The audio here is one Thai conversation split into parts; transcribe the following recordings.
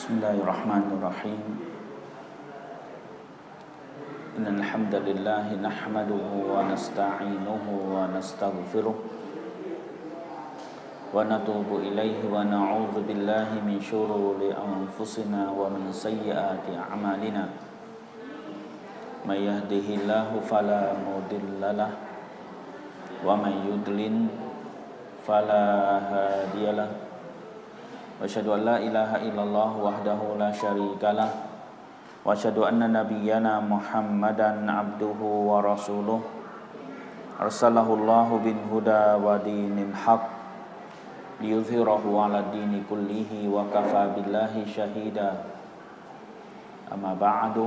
بسم الله الرحمن الرحيم. إن الحمد لله نحمده ونستعينه ونستغفره ونتوب إليه ونعوذ بالله من شرور أنفسنا ومن سيئات أعمالنا. من يهده الله فلا مضل له ومن يضلل فلا هادي له. واشهد ان لا اله الا الله وحده لا شريك له واشهد ان نبينا محمدا عبده ورسوله ارسله الله بالهدى ودين الحق ليظهره على الدين كله وكفى بالله شهيدا اما بعد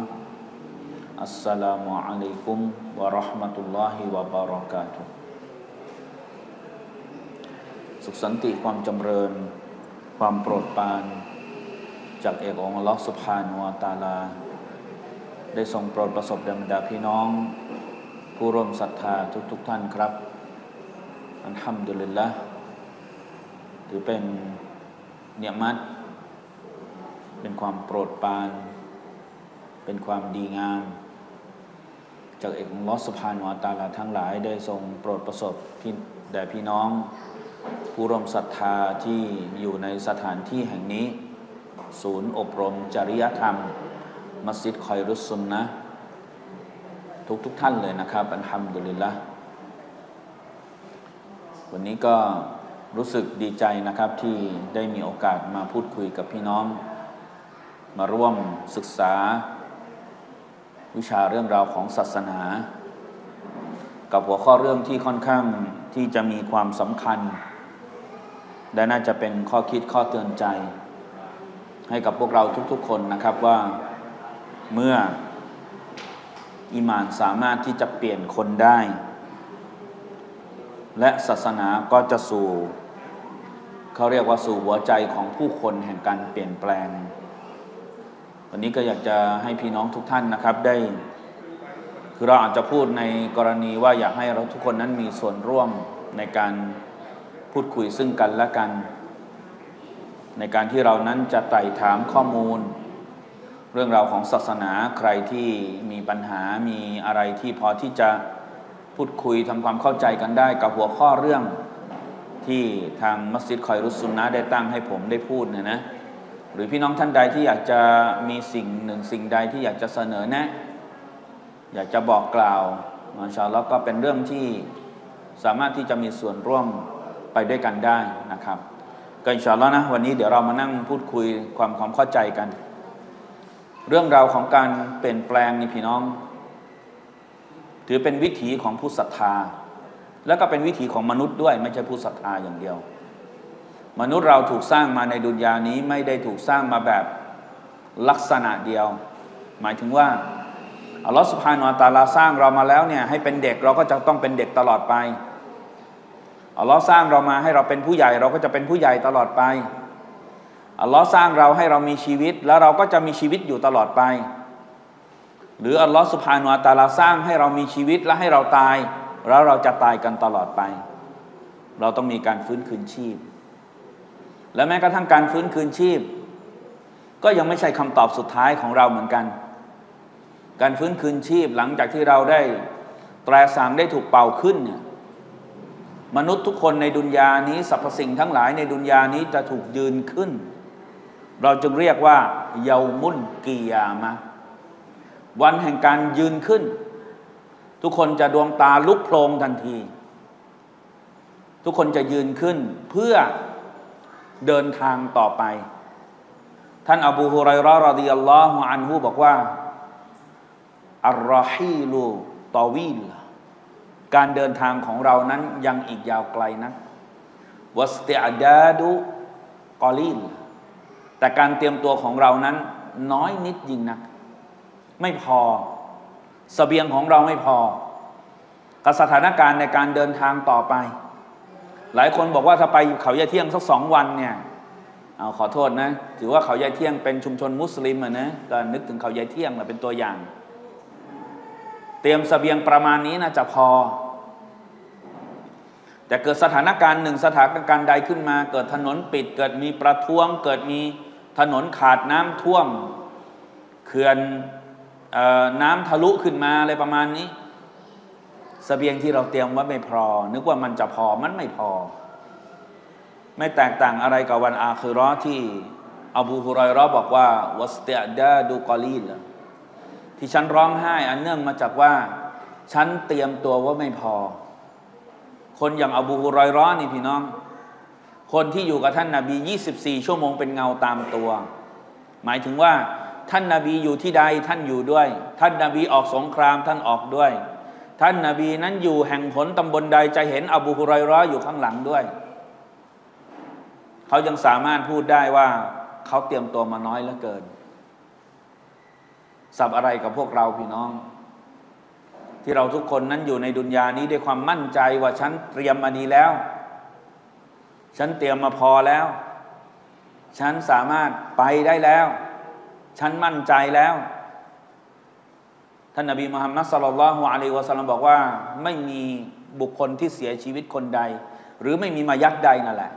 السلام عليكم ورحمه الله وبركاته สุขสันติความจำเริญ ความโปรดปราน จากเอกองค์ลอสุภานัวตาลา ได้ทรงโปรดประสบแด่บรรดาพี่น้อง ผู้ร่วมศรัทธาทุกๆทท่านครับ อันฮัมดุลิลละถือเป็นเนียมัดเป็นความโปรดปราน เป็นความดีงาม จากเอกองค์ลอสุภานัวตาลาทั้งหลาย ได้ทรงโปรดประสบพี่แด่พี่น้อง ผู้ร่วมศรัทธาที่อยู่ในสถานที่แห่งนี้ ศูนย์อบรมจริยธรรม มัสยิดคอยรุสุนนะทุกทุกท่านเลยนะครับอันฮัมดุลิลละวันนี้ก็รู้สึกดีใจนะครับที่ได้มีโอกาสมาพูดคุยกับพี่น้อง มาร่วมศึกษา วิชาเรื่องราวของศาสนา กับหัวข้อเรื่องที่ค่อนข้างที่จะมีความสำคัญ และน่าจะเป็นข้อคิดข้อเตือนใจ ให้กับพวกเราทุกๆคนนะครับว่าเมื่ออิมานสามารถที่จะเปลี่ยนคนได้ และศาสนาก็จะสู่เขาเรียกว่าสู่หัวใจของผู้คนแห่งการเปลี่ยนแปลง วันนี้ก็อยากจะให้พี่น้องทุกท่านนะครับได้ คือเราอาจจะพูดในกรณีว่าอยากให้เราทุกคนนั้นมีส่วนร่วมในการ พูดคุยซึ่งกันและกัน ในการที่เรานั้นจะไต่ถามข้อมูล เรื่องราวของศาสนาใครที่มีปัญหามีอะไรที่พอที่จะพูดคุยทำความเข้าใจกันได้กับหัวข้อเรื่องที่ทางมัสยิดคอยรุสุนนะได้ตั้งให้ผมได้พูดนะนะหรือพี่น้องท่านใดที่อยากจะมีสิ่งหนึ่งสิ่งใดที่อยากจะเสนอแนะ อยากจะบอกกล่าวมาชาแล้วก็เป็นเรื่องที่สามารถที่จะมีส่วนร่วม ไปด้วยกันได้นะครับก็อินชาอัลลอฮ์นะวันนี้เดี๋ยวเรามานั่งพูดคุยความความเข้าใจกัน เรื่องราวของการเปลี่ยนแปลงนี่พี่น้อง ถือเป็นวิถีของผู้ศรัทธา แล้วก็เป็นวิถีของมนุษย์ด้วย ไม่ใช่ผู้ศรัทธาอย่างเดียว มนุษย์เราถูกสร้างมาในดุนยานี้ไม่ได้ถูกสร้างมาแบบลักษณะเดียว หมายถึงว่าอัลลอฮฺสุบฮานาอัลตาลาสร้างเรามาแล้วเนี่ยให้เป็นเด็กเราก็จะต้องเป็นเด็กตลอดไป อัลลอฮ์สร้างเรามาให้เราเป็นผู้ใหญ่ เราก็จะเป็นผู้ใหญ่ตลอดไปอัลลอฮ์สร้างเราให้เรามีชีวิต แล้วเราก็จะมีชีวิตอยู่ตลอดไป หรืออัลลอฮ์สุภาโนอัตาลาสร้างให้เรามีชีวิตและให้เราตาย แล้วเราจะตายกันตลอดไป เราต้องมีการฟื้นคืนชีพ และแม้กระทั่งการฟื้นคืนชีพ ก็ยังไม่ใช่คำตอบสุดท้ายของเราเหมือนกัน การฟื้นคืนชีพหลังจากที่เราได้แตรสางได้ถูกเป่าขึ้นเนี่ย มนุษย์ทุกคนในดุนยานี้สรรพสิ่งทั้งหลายในดุนยานี้จะถูกยืนขึ้น เราจึงเรียกว่าเยามุนกียามะวันแห่งการยืนขึ้น ทุกคนจะดวงตาลุกโพลงทันที ทุกคนจะยืนขึ้นเพื่อเดินทางต่อไป ท่านอบูฮุไรรอรดิยัลลอฮุอันฮุบอกว่าอัลรอฮีลูตอวีล การเดินทางของเรานั้นยังอีกยาวไกลนะวัสติอาดาดุกอลีนแต่การเตรียมตัวของเรานั้นน้อยนิดยิ่งนัก ไม่พอสเสบียงของเราไม่พอ กับสถานการณ์ในการเดินทางต่อไป หลายคนบอกว่าถ้าไปเขายายเที่ยงสักสองวันเนี่ยเอาขอโทษนะ ถือว่าเขายายเที่ยงเป็นชุมชนมุสลิมนะก็นึกถึงเขายายเที่ยงเป็นตัวอย่าง เตรียมสเสบียงประมาณนี้น่าจะพอ แต่เกิดสถานการณ์หนึ่งสถานการณ์ใดขึ้นมา เกิดถนนปิด เกิดมีประท้วง เกิดมีถนนขาดน้ำท่วมเขื่อนน้ำทะลุขึ้นมาอะไรประมาณนี้สเสบียงที่เราเตรียมไว้ไม่พอ นึกว่ามันจะพอมันไม่พอ ไม่แตกต่างอะไรกับวันอาคือรอที่อบูฮุรอยรอบอกว่าวัสเตดาดูกอลีล ที่ฉันร้องไห้ อันเนื่องมาจากว่า ฉันเตรียมตัวว่าไม่พอ คนอย่างอบูฮุรอยร้อนนี่พี่น้อง คนที่อยู่กับท่านนาบี 24 ชั่วโมงเป็นเงาตามตัว หมายถึงว่าท่านนาบีอยู่ที่ใดท่านอยู่ด้วย ท่านนาบีออกสงครามท่านออกด้วย ท่านนาบีนั้นอยู่แห่งผลตำบลใดจะเห็นอบูฮุไรรออยู่ข้างหลังด้วย เขายังสามารถพูดได้ว่าเขาเตรียมตัวมาน้อยเหลือเกิน สับอะไรกับพวกเราพี่น้อง ที่เราทุกคนนั้นอยู่ในดุนยานี้ด้วยความมั่นใจว่าฉันเตรียมมาดีแล้ว ฉันเตรียมมาพอแล้ว ฉันสามารถไปได้แล้ว ฉันมั่นใจแล้ว ท่านนบีมุฮัมมัดสลลัลลอฮุอะลัยวะสัลลัมบอกว่า ไม่มีบุคคลที่เสียชีวิตคนใด หรือไม่มีมายัดใดนั่นแหละ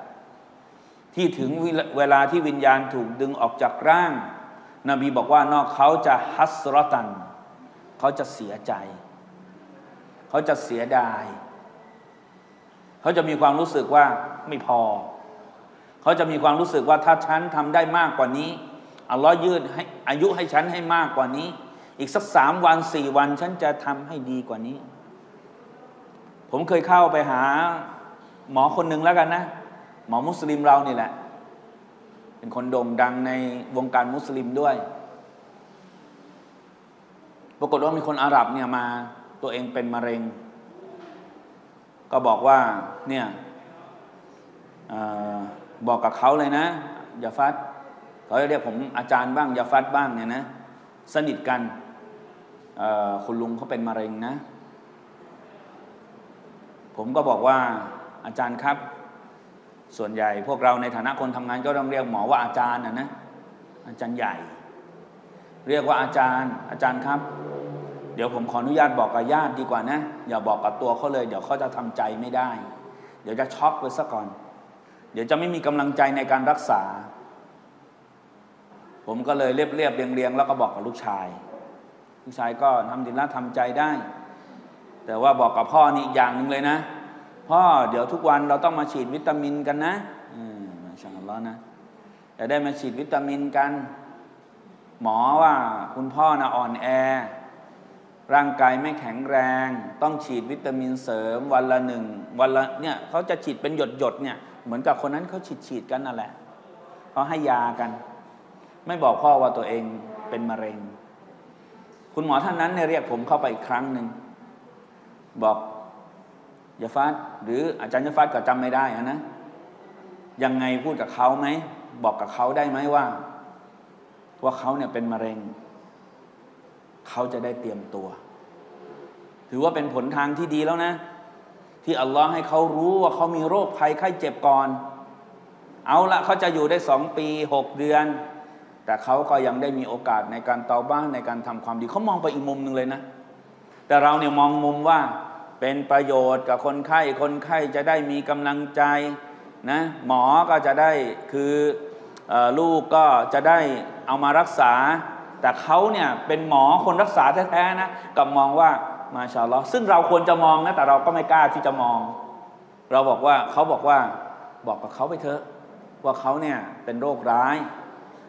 ที่ถึงเวลาที่วิญญาณถูกดึงออกจากร่าง นบีบอกว่านอกเขาจะฮัสรตัน เขาจะเสียใจ เขาจะเสียดาย เขาจะมีความรู้สึกว่าไม่พอ เขาจะมีความรู้สึกว่าถ้าฉันทำได้มากกว่านี้อัลลอฮ์ยืดให้อายุให้ฉันให้มากกว่านี้ อีกสักสามวันสี่วัน ฉันจะทำให้ดีกว่านี้ ผมเคยเข้าไปหาหมอคนหนึ่งแล้วกันนะ หมอมุสลิมเรานี่แหละ เป็นคนโด่งดังในวงการมุสลิมด้วย ปรากฏว่ามีคนอาหรับเนี่ยมาตัวเองเป็นมะเร็ง ก็บอกว่าเนี่ยอบอกกับเขาเลยนะอย่าฟัดเขาเรียกผมอาจารย์บ้างยาฟัดบ้างเนี่ยนะสนิทกันคุณลุงเขาเป็นมะเร็งนะ ผมก็บอกว่าอาจารย์ครับ ส่วนใหญ่พวกเราในฐานะคนทำงานก็ต้องเรียกหมอว่าอาจารย์นะนะอาจารย์ใหญ่ เรียกว่าอาจารย์ อาจารย์ครับ เดี๋ยวผมขออนุญาตบอกกับญาติดีกว่านะอย่าบอกกับตัวเขาเลย เดี๋ยวเขาจะทำใจไม่ได้ เดี๋ยวจะช็อกไปซะก่อน เดี๋ยวจะไม่มีกำลังใจในการรักษา ผมก็เลยเรียบเรียบเรียงเรียงแล้วก็บอกกับลูกชาย ลูกชายก็ทำดินละทำใจได้ แต่ว่าบอกกับพ่อนี่อีกอย่างหนึ่งเลยนะ พ่อเดี๋ยวทุกวันเราต้องมาฉีดวิตามินกันนะอืมช่าอัลลอฮ์นะจะได้มาฉีดวิตามินกัน หมอว่าคุณพ่อนะอ่อนแอ ร่างกายไม่แข็งแรง ต้องฉีดวิตามินเสริมวันละหนึ่งวันละเนี่ยเขาจะฉีดเป็นหยดหยดเนี่ยเหมือนกับคนนั้นเขาฉีดฉีดกันนั่นแหละเขาให้ยากัน ไม่บอกพ่อว่าตัวเองเป็นมะเร็ง คุณหมอท่านนั้นเนี่ยเรียกผมเข้าไปอีกครั้งหนึ่งบอก ยาฟัดหรืออาจารย์ยาฟัดก็จำไม่ได้นะยังไงพูดกับเขาไหมบอกกับเขาได้ไหมว่า ว่าเขาเนี่ยเป็นมะเร็ง เขาจะได้เตรียมตัว ถือว่าเป็นผลทางที่ดีแล้วนะ ที่อัลลอฮ์ให้เขารู้ว่าเขามีโรคภัยไข้เจ็บก่อน เอาละเขาจะอยู่ได้สองปีหกเดือน แต่เขาก็ยังได้มีโอกาสในการเตาบ้านในการทำความดีเขามองไปอีกมุมหนึ่งเลยนะ แต่เราเนี่ยมองมุมว่า เป็นประโยชน์กับคนไข้ คนไข้จะได้มีกำลังใจนะหมอก็จะได้คืออลูกก็จะได้เอามารักษา แต่เขาเนี่ยเป็นหมอคนรักษาแท้ๆนะกับมองว่ามาชาลอซึ่งเราควรจะมองนะแต่เราก็ไม่กล้าที่จะมอง เราบอกว่าเขาบอกว่าบอกกับเขาไปเถอะ ว่าเขาเนี่ยเป็นโรคร้าย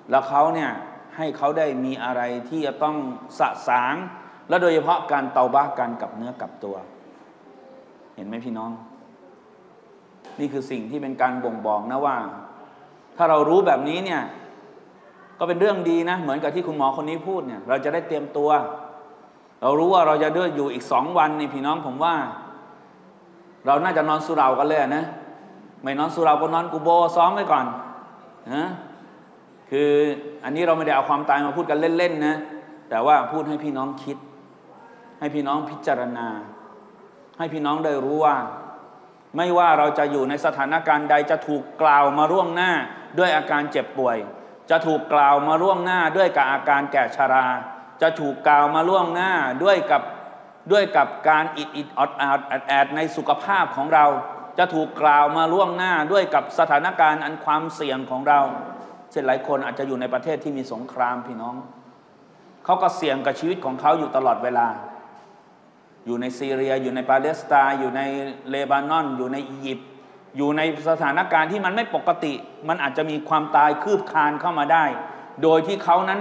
แล้วเขาเนี่ยให้เขาได้มีอะไรที่จะต้องสะสาง และโดยเฉพาะการเตาบ้ากันกับเนื้อกับตัว เห็นไหมพี่น้อง นี่คือสิ่งที่เป็นการบ่งบอกนะว่า ถ้าเรารู้แบบนี้เนี่ย ก็เป็นเรื่องดีนะ เหมือนกับที่คุณหมอคนนี้พูดเนี่ย เราจะได้เตรียมตัว เรารู้ว่าเราจะเดินอยู่อีกสองวันนี่พี่น้องผมว่า เราน่าจะนอนสุรากันเลยนะไม่นอนสุราก็นอนกูโบซ้อมไว้ก่อนนะคืออันนี้เราไม่ได้เอาความตายมาพูดกันเล่นๆนะ แต่ว่าพูดให้พี่น้องคิด ให้พี่น้องพิจารณา ให้พี่น้องได้รู้ว่า ไม่ว่าเราจะอยู่ในสถานการณ์ใดจะถูกกล่าวมาร่วงหน้าด้วยอาการเจ็บป่วย จะถูกกล่าวมาร่วงหน้าด้วยกับอาการแก่ชรา จะถูกกล่าวมาร่วงหน้าด้วยกับด้วยกับการอิดอิดอดอาดแอดในสุขภาพของเรา จะถูกกล่าวมาร่วงหน้าด้วยกับสถานการณ์อันความเสี่ยงของเรา เช่นหลายคนอาจจะอยู่ในประเทศที่มีสงครามพี่น้อง เขาก็เสี่ยงกับชีวิตของเขาอยู่ตลอดเวลา อยู่ในซีเรีย อยู่ในปาเลสไตน์อยู่ในเลบานอน อยู่ในอียิปต์อยู่ในสถานการณ์ที่มันไม่ปกติ มันอาจจะมีความตายคืบคลานเข้ามาได้ โดยที่เขานั้น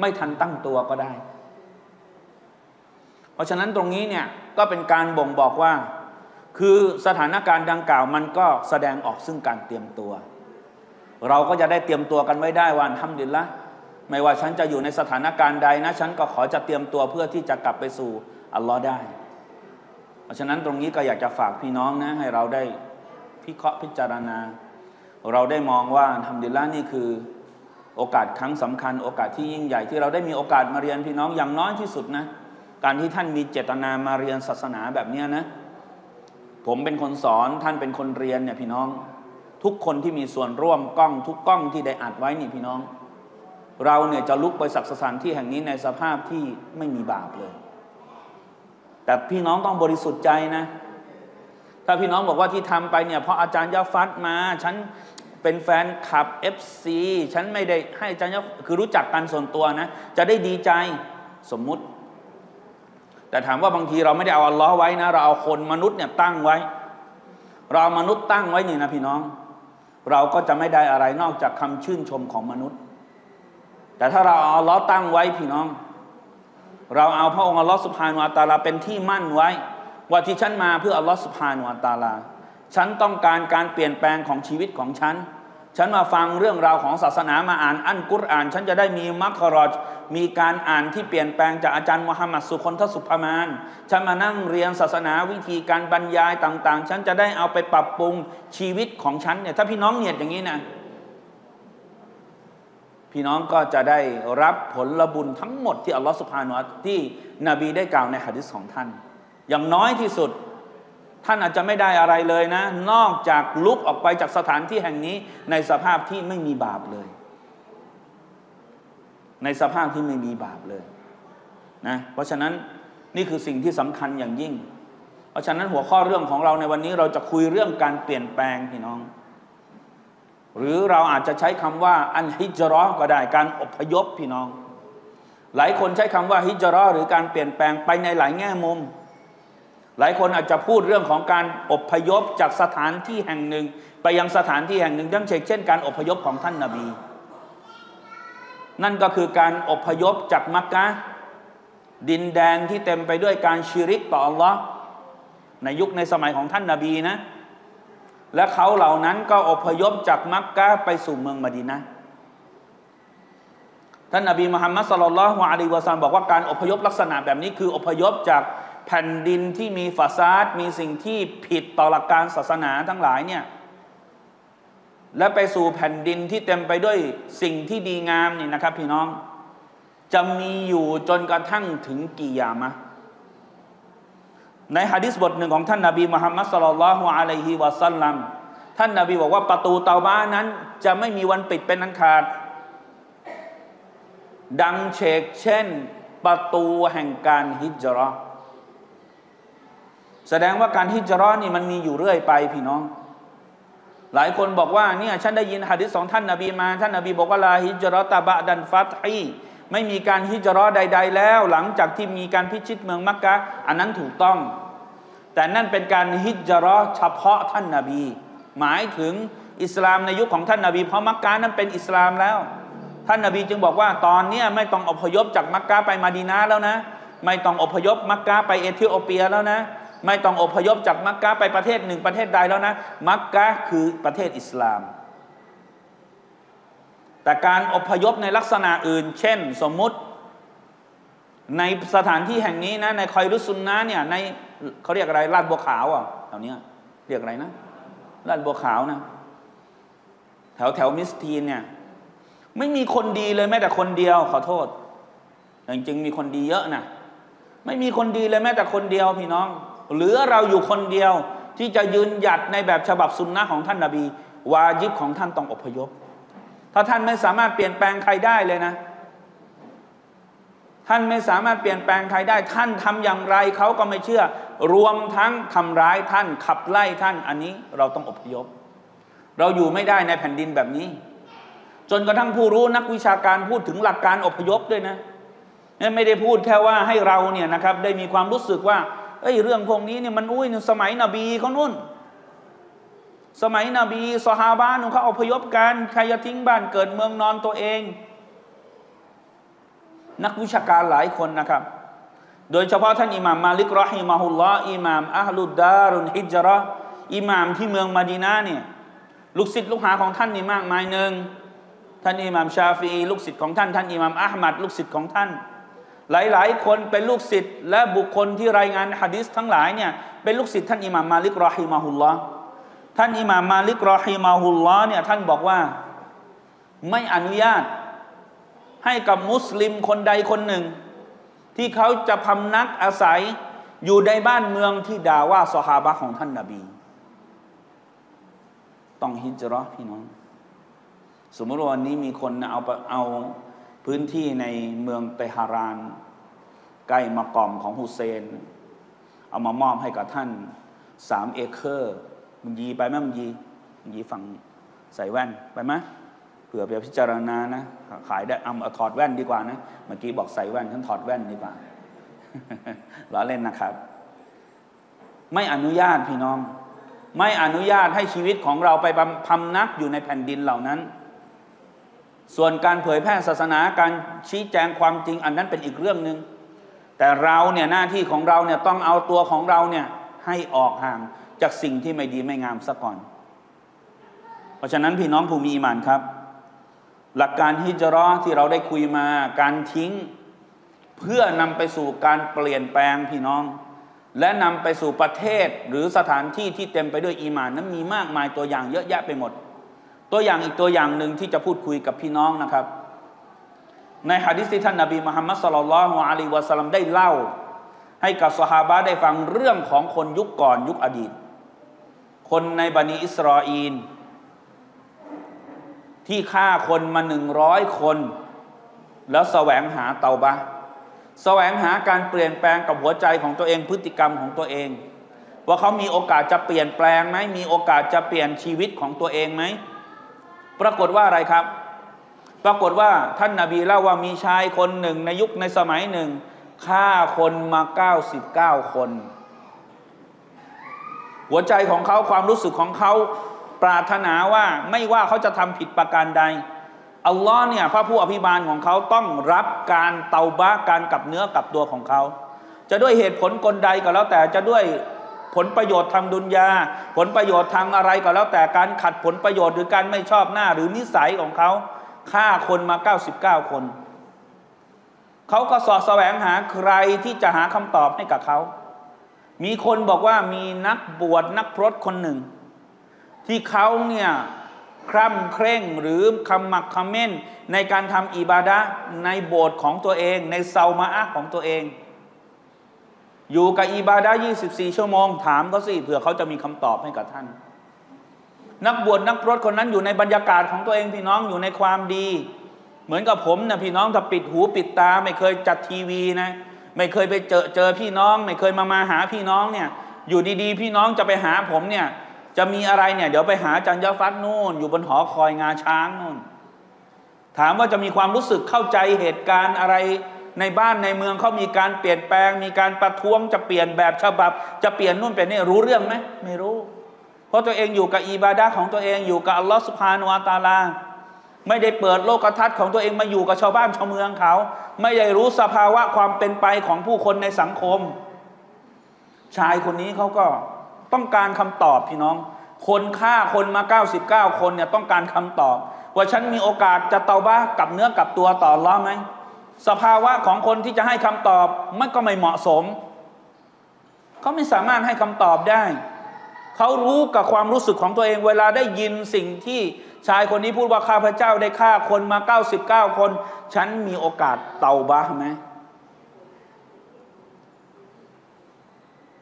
ไม่ทันตั้งตัวก็ได้ เพราะฉะนั้นตรงนี้เนี่ยก็เป็นการบ่งบอกว่า คือสถานการณ์ดังกล่าวมันก็แสดงออกซึ่งการเตรียมตัว เราก็จะได้เตรียมตัวกันไว้ได้วันทำดินละไม่ว่าฉันจะอยู่ในสถานการณ์ใดนะ ฉันก็ขอจะเตรียมตัวเพื่อที่จะกลับไปสู่อัลลอฮ์ได้ เพราะฉะนั้นตรงนี้ก็อยากจะฝากพี่น้องนะให้เราได้พิเคราะห์พิจารณา เราได้มองว่าทำดิละนี่คือโอกาสครั้งสำคัญ โอกาสที่ยิ่งใหญ่ที่เราได้มีโอกาสมาเรียนพี่น้องอย่างน้อยที่สุดนะการที่ท่านมีเจตนามาเรียนศาสนาแบบนี้นะ ผมเป็นคนสอนท่านเป็นคนเรียนเนี่ยพี่น้อง ทุกคนที่มีส่วนร่วมกล้องทุกกล้องที่ได้อัดไว้นี่พี่น้อง เราเนี่ยจะลุกไปสักสถานที่แห่งนี้ในสภาพที่ไม่มีบาปเลย แต่พี่น้องต้องบริสุทธิ์ใจนะ ถ้าพี่น้องบอกว่าที่ทำไปเนี่ยเพราะอาจารย์ยาฟัดมา ฉันเป็นแฟนคลับ FC ฉันไม่ได้ให้อาจารย์ยาคือรู้จักกันส่วนตัวนะ จะได้ดีใจสมมุติ แต่ถามว่าบางทีเราไม่ได้เอาอัลลอฮ์ไว้นะ เราเอาคนมนุษย์เนี่ยตั้งไว้ เรามนุษย์ตั้งไว้นี่นะพี่น้อง เราก็จะไม่ได้อะไรนอกจากคำชื่นชมของมนุษย์ แต่ถ้าเราเอาอัลลอฮ์ตั้งไว้พี่น้อง เราเอาพระองค์อัลลอฮ์สุภานุอัตาลาเป็นที่มั่นไว้ ว่าที่ฉันมาเพื่ออัลลอฮฺสุภานุอัตาลา ฉันต้องการการเปลี่ยนแปลงของชีวิตของฉัน ฉันมาฟังเรื่องราวของศาสนามาอ่านอันกุรอาน ฉันจะได้มีมัคคารอจมีการอ่านที่เปลี่ยนแปลงจากอาจารย์มุฮัมมัดสุคนทสุภมาน ฉันมานั่งเรียนศาสนาวิธีการบรรยายต่าง ๆ ฉันจะได้เอาไปปรับปรุงชีวิตของฉันเนี่ยถ้าพี่น้องเนียดอย่างนี้นะ พี่น้องก็จะได้รับผลลบุญทั้งหมดที่อัลลอฮฺสุภานุที่นบีได้กล่าวในหะดิษของท่าน อย่างน้อยที่สุดท่านอาจจะไม่ได้อะไรเลยนะ นอกจากลุกออกไปจากสถานที่แห่งนี้ ในสภาพที่ไม่มีบาปเลย ในสภาพที่ไม่มีบาปเลยนะเพราะฉะนั้นนี่คือสิ่งที่สำคัญอย่างยิ่ง เพราะฉะนั้นหัวข้อเรื่องของเราในวันนี้เราจะคุยเรื่องการเปลี่ยนแปลงพี่น้อง หรือเราอาจจะใช้คำว่า อันฮิจรอก็ได้การอพยพพี่น้อง หลายคนใช้คำว่าฮิจรอหรือการเปลี่ยนแปลงไปในหลายแง่มุม หลายคนอาจจะพูดเรื่องของการอพยพจากสถานที่แห่งหนึ่ง ไปยังสถานที่แห่งหนึ่งดังเช่นการอพยพของท่านนาบี นั่นก็คือการอพยพจากมักกะดินแดนที่เต็มไปด้วยการชิริกต่ออัลลอฮ์ในยุคในสมัยของท่านนาบีนะ และเขาเหล่านั้นก็อพยพจากมักกะไปสู่เมืองมดีนะท่านนาบีมุฮัมมัดสลลัลฮวาอะลัยวะซัลบอกว่าการอพยพลักษณะแบบนี้คืออพยพจากแผ่นดินที่มีฟาซาดมีสิ่งที่ผิดต่อหลักการศาสนาทั้งหลายเนี่ยและไปสู่แผ่นดินที่เต็มไปด้วยสิ่งที่ดีงามนี่นะครับ พี่น้อง จะมีอยู่จนกระทั่งถึงกิยามะ ในฮะดิษบทหนึ่งของท่านนาบีมุฮัมมัดสลลัลฮุอะลัยฮิวะสัลลัมท่านนาบีบอกว่าประตูเตาบ้านั้น จะไม่มีวันปิดเป็นอันขาด ดังเชกเช่น ประตูแห่งการฮิจรัแสดงว่าการฮิจรอนี่มันมีอยู่เรื่อยไปพี่น้อง หลายคนบอกว่าเนี่ยฉันได้ยินหะดิษสองท่านนาบีมา ท่านนาบีบอกว่าลาฮิจรอตาบะดันฟัตฮี ไม่มีการฮิจรอใด ๆ แล้ว หลังจากที่มีการพิชิตเมืองมักกะอันนั้นถูกต้อง แต่นั่นเป็นการฮิจรอเฉพาะท่านนาบี หมายถึงอิสลามในยุคของท่านนาบีเพราะมักกะนั้นเป็นอิสลามแล้ว ท่านนาบีจึงบอกว่าตอนนี้ไม่ต้องอพยพจากมักกะไปมาดีนาแล้วนะ ไม่ต้องอพยพมักกะไปเอธิโอเปียแล้วนะ ไม่ต้องอพยพจากมักกะไปประเทศหนึ่งประเทศใดแล้วนะ มักกะคือประเทศอิสลาม แต่การอพยพในลักษณะอื่น เช่น สมมุติ ในสถานที่แห่งนี้นะ ในคอยรุสุนนะเนี่ยในเขาเรียกอะไรลาดบัวขาวอะแถวนี้เรียกอะไรนะลาดบัวขาวนะแถวแถวมิสทีนเนี่ยไม่มีคนดีเลยแม้แต่คนเดียวขอโทษจริงๆมีคนดีเยอะนะไม่มีคนดีเลยแม้แต่คนเดียวพี่น้อง เหลือเราอยู่คนเดียวที่จะยืนหยัดในแบบฉบับสุนนะของท่านนาบี วาจิบของท่านต้องอพยพ ถ้าท่านไม่สามารถเปลี่ยนแปลงใครได้เลยนะ ท่านไม่สามารถเปลี่ยนแปลงใครได้ ท่านทำอย่างไรเขาก็ไม่เชื่อ รวมทั้งทำร้ายท่านขับไล่ท่านอันนี้เราต้องอพยพ เราอยู่ไม่ได้ในแผ่นดินแบบนี้ จนกระทั่งผู้รู้นักวิชาการพูดถึงหลักการอพยพด้วยนะนไม่ได้พูดแค่ว่าให้เราเนี่ยนะครับได้มีความรู้สึกว่าเอ้ยเรื่องพวกนี้เนี่ยมันอุ้ยสมัยนบีเขานุ่น สมัยนบีสฮาบานุเขาอพยพกันใครจะทิ้งบ้านเกิดเมืองนอนตัวเอง นักวิชาการหลายคนนะครับ โดยเฉพาะท่านอิหม่ามมาลิกรอฮิมาฮุลลออิหม่ามอัลลุดดารุนฮิจรออิหม่ามที่เมืองมาดีนาเนี่ยลูกศิษย์ลูกหาของท่านนี่มากมายหนึ่งท่านอิหม่ามชาฟีลูกศิษย์ของท่านท่านอิหม่ามอัลมัดลูกศิษย์ของท่าน หลายๆ คนเป็นลูกศิษย์และบุคคลที่รายงานฮะดิษทั้งหลายเนี่ยเป็นลูกศิษย์ท่านอิหม่ามมาลิกรอฮิมาฮุลลอ ท่านอิหม่ามมาลิกรอฮิมาฮุลลอเนี่ยท่านบอกว่าไม่อนุญาต ให้กับมุสลิมคนใดคนหนึ่ง ที่เขาจะพำนักอาศัยอยู่ในบ้านเมืองที่ด่าว่าสหาบะของท่านนาบี ต้องฮิจรัพี่น้อง สมมติว่าวันนี้มีคนเอาเอาพื้นที่ในเมืองเตหาราน ใกล้มากอมของฮุเซน เอามามอบให้กับท่านสามเอเคอร์ มึงยีไปไหมมึงยีมึงยีฝั่งใส่แว่นไปไหมเผื่อไปพิจารณานะขายได้เอาถอดแว่นดีกว่านะเมื่อกี้บอกใส่แว่นฉันถอดแว่นดีกว่าล้อเล่นนะครับ ไม่อนุญาตพี่น้อง ไม่อนุญาตให้ชีวิตของเราไปพำนักอยู่ในแผ่นดินเหล่านั้น ส่วนการเผยแพร่ศาสนาการชี้แจงความจริงอันนั้นเป็นอีกเรื่องหนึ่งแต่เราเนี่ยหน้าที่ของเราเนี่ยต้องเอาตัวของเราเนี่ยให้ออกห่าง จากสิ่งที่ไม่ดีไม่งามซะก่อน เพราะฉะนั้นพี่น้องผู้มีอิมานครับ หลักการฮิจรอที่เราได้คุยมาการทิ้ง เพื่อนำไปสู่การเปลี่ยนแปลงพี่น้อง และนำไปสู่ประเทศหรือสถานที่ที่เต็มไปด้วยอีมานนั้นมีมากมายตัวอย่างเยอะแยะไปหมด ตัวอย่างอีกตัวอย่างหนึ่งที่จะพูดคุยกับพี่น้องนะครับ ในฮะดิษที่ท่านนบีมุฮัมมัดสลลัลฮวอะลัยวะสัลลัมได้เล่าให้กับสหาบะได้ฟังเรื่องของคนยุคก่อนยุคอดีต คนในบันิอิสราเอลที่ฆ่าคนมาหนึ่งร้อยคน แล้วแสวงหาเตาบะ แสวงหาการเปลี่ยนแปลงกับหัวใจของตัวเองพฤติกรรมของตัวเอง ว่าเขามีโอกาสจะเปลี่ยนแปลงไหมมีโอกาสจะเปลี่ยนชีวิตของตัวเองไหมปรากฏว่าอะไรครับ ปรากฏว่าท่านนาบีเล่าว่ามีชายคนหนึ่งในยุคในสมัยหนึ่งฆ่าคนมา 99 คน หัวใจของเขาความรู้สึกของเขาปรารถนาว่าไม่ว่าเขาจะทำผิดประการใดอัลลอฮ์เนี่ยพระผู้อภิบาลของเขาต้องรับการเตาบ้าการกับเนื้อกับตัวของเขา จะด้วยเหตุผลกลใดก็แล้วแต่จะด้วยผลประโยชน์ทางดุนยา ผลประโยชน์ทางอะไรก็แล้วแต่การขัดผลประโยชน์หรือการไม่ชอบหน้าหรือนิสัยของเขาฆ่าคนมา 99 คน เขาก็สอดแสวงหาใครที่จะหาคำตอบให้กับเขา มีคนบอกว่ามีนักบวชนักพรตคนหนึ่ง ที่เขาเนี่ยคร่ำเคร่งหรือคำหมักคำเม่นในการทำอิบาดะในโบสถ์ของตัวเอง ในเซามาอะของตัวเอง อยู่กับอิบาดา24 ชั่วโมง ถามเขาสิเผื่อเขาจะมีคำตอบให้กับท่าน นักบวชนักพรตคนนั้นอยู่ในบรรยากาศของตัวเองพี่น้องอยู่ในความดี เหมือนกับผมนะพี่น้องถ้าปิดหูปิดตาไม่เคยจัดทีวีนะ ไม่เคยไปเจอเจอพี่น้อง ไม่เคยมามาหาพี่น้องเนี่ยอยู่ดีๆ พี่น้องจะไปหาผมเนี่ยจะมีอะไรเนี่ยเดี๋ยวไปหาจันยฟัดนู่น อยู่บนหอคอยงาช้างนู่น ถามว่าจะมีความรู้สึกเข้าใจเหตุการณ์อะไรในบ้านในเมืองเขามีการเปลี่ยนแปลง มีการประท้วงจะเปลี่ยนแบบฉบับ จะเปลี่ยนนู่นเป็นนี่รู้เรื่องไหมไม่รู้ เพราะตัวเองอยู่กับอิบาดาของตัวเองอยู่กับอัลลอฮฺสุภาโนอาตาลา ไม่ได้เปิดโลกทัศน์ของตัวเองมาอยู่กับชาวบ้านชาวเมืองเขา ไม่ได้รู้สภาวะความเป็นไปของผู้คนในสังคม ชายคนนี้เขาก็ต้องการคำตอบพี่น้อง คนฆ่าคนมา 99 คนเนี่ยต้องการคำตอบ ว่าฉันมีโอกาสจะเตาบ้ากับเนื้อกับตัวต่อร้อไหมสภาวะของคนที่จะให้คำตอบมันก็ไม่เหมาะสมเขาไม่สามารถให้คำตอบได้ เขารู้กับความรู้สึกของตัวเอง เวลาได้ยินสิ่งที่ ชายคนนี้พูดว่าข้าพเจ้าได้ฆ่าคนมา 99 คน ฉันมีโอกาสเตาบ้าไหม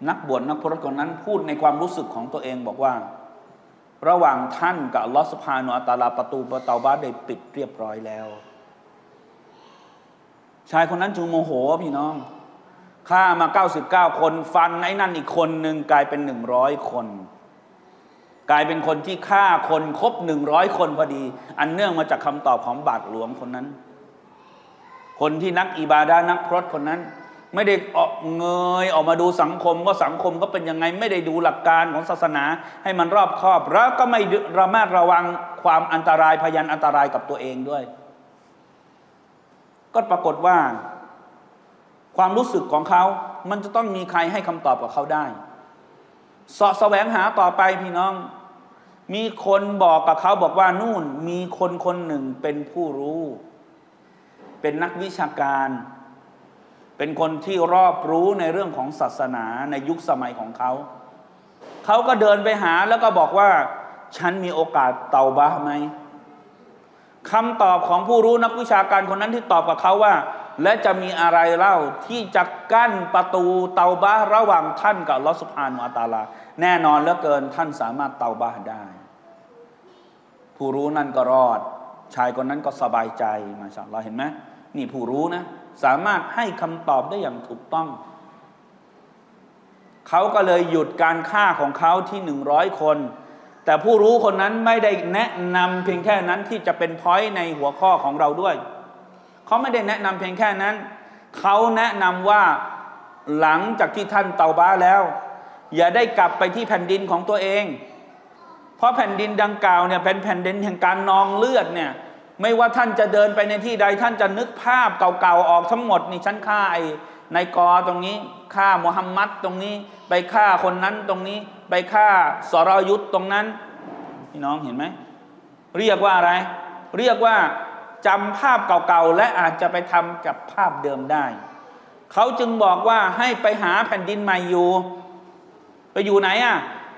นักบวชนักพรตคนนั้นพูดในความรู้สึกของตัวเองบอกว่า ระหว่างท่านกับลอสพาโนอัตาลาประตูประตาบ้าได้ปิดเรียบร้อยแล้ว ชายคนนั้นจึงโมโหพี่น้องฆ่ามา 99 คน ฟันไอ้นั่นอีกคนหนึ่งกลายเป็นหนึ่งร้อยคน กลายเป็นคนที่ฆ่าคนครบหนึ่งร้อยคนพอดี อันเนื่องมาจากคำตอบของบาทหลวงคนนั้น คนที่นักอิบาดานักพรตคนนั้น ไม่ได้ออกเงยออกมาดูสังคมว่าสังคมก็เป็นยังไง ไม่ได้ดูหลักการของศาสนา ให้มันรอบคอบ แล้วก็ไม่ระมัดระวังความอันตรายพยันอันตรายกับตัวเองด้วย ก็ปรากฏว่า ความรู้สึกของเขา มันจะต้องมีใครให้คำตอบกับเขาได้สาะแสวงหาต่อไปพี่น้อง มีคนบอกกับเขาบอกว่านู่นมีคนคนหนึ่งเป็นผู้รู้ เป็นนักวิชาการ เป็นคนที่รอบรู้ในเรื่องของศาสนาในยุคสมัยของเขา เขาก็เดินไปหาแล้วก็บอกว่า ฉันมีโอกาสเตาบ้าไหมคำตอบของผู้รู้นักวิชาการคนนั้นที่ตอบกับเขาว่า และจะมีอะไรเล่าที่จะกั้นประตูเตาบ้าระหว่างท่านกับลอสุภานวตาลา แน่นอนเหลือเกินท่านสามารถเตาบ้าได้ ผู้รู้นั่นก็รอด ชายคนนั้นก็สบายใจมาชาเราเห็นไหมนี่ผู้รู้นะ สามารถให้คำตอบได้อย่างถูกต้อง เขาก็เลยหยุดการฆ่าของเขาที่หนึ่งร้อยคน แต่ผู้รู้คนนั้นไม่ได้แนะนำเพียงแค่นั้นที่จะเป็นพอยต์ในหัวข้อของเราด้วย เขาไม่ได้แนะนำเพียงแค่นั้น เขาแนะนำว่าหลังจากที่ท่านเตาบ้าแล้ว อย่าได้กลับไปที่แผ่นดินของตัวเอง เพราะแผ่นดินดังกล่าวเนี่ยเป็นแผ่นดินแห่งการนองเลือดเนี่ยไม่ว่าท่านจะเดินไปในที่ใดท่านจะนึกภาพเก่าๆออกทั้งหมดนี่ฉันฆ่าไอ้นายกอตรงนี้ฆ่ามุฮัมมัดตรงนี้ ไปฆ่าคนนั้นตรงนี้ ไปฆ่าสรยุทธ์ตรงนั้นพี่น้องเห็นไหมเรียกว่าอะไร เรียกว่าจำภาพเก่าๆและอาจจะไปทำกับภาพเดิมได้ เขาจึงบอกว่าให้ไปหาแผ่นดินใหม่อยู่ ไปอยู่ไหนอะ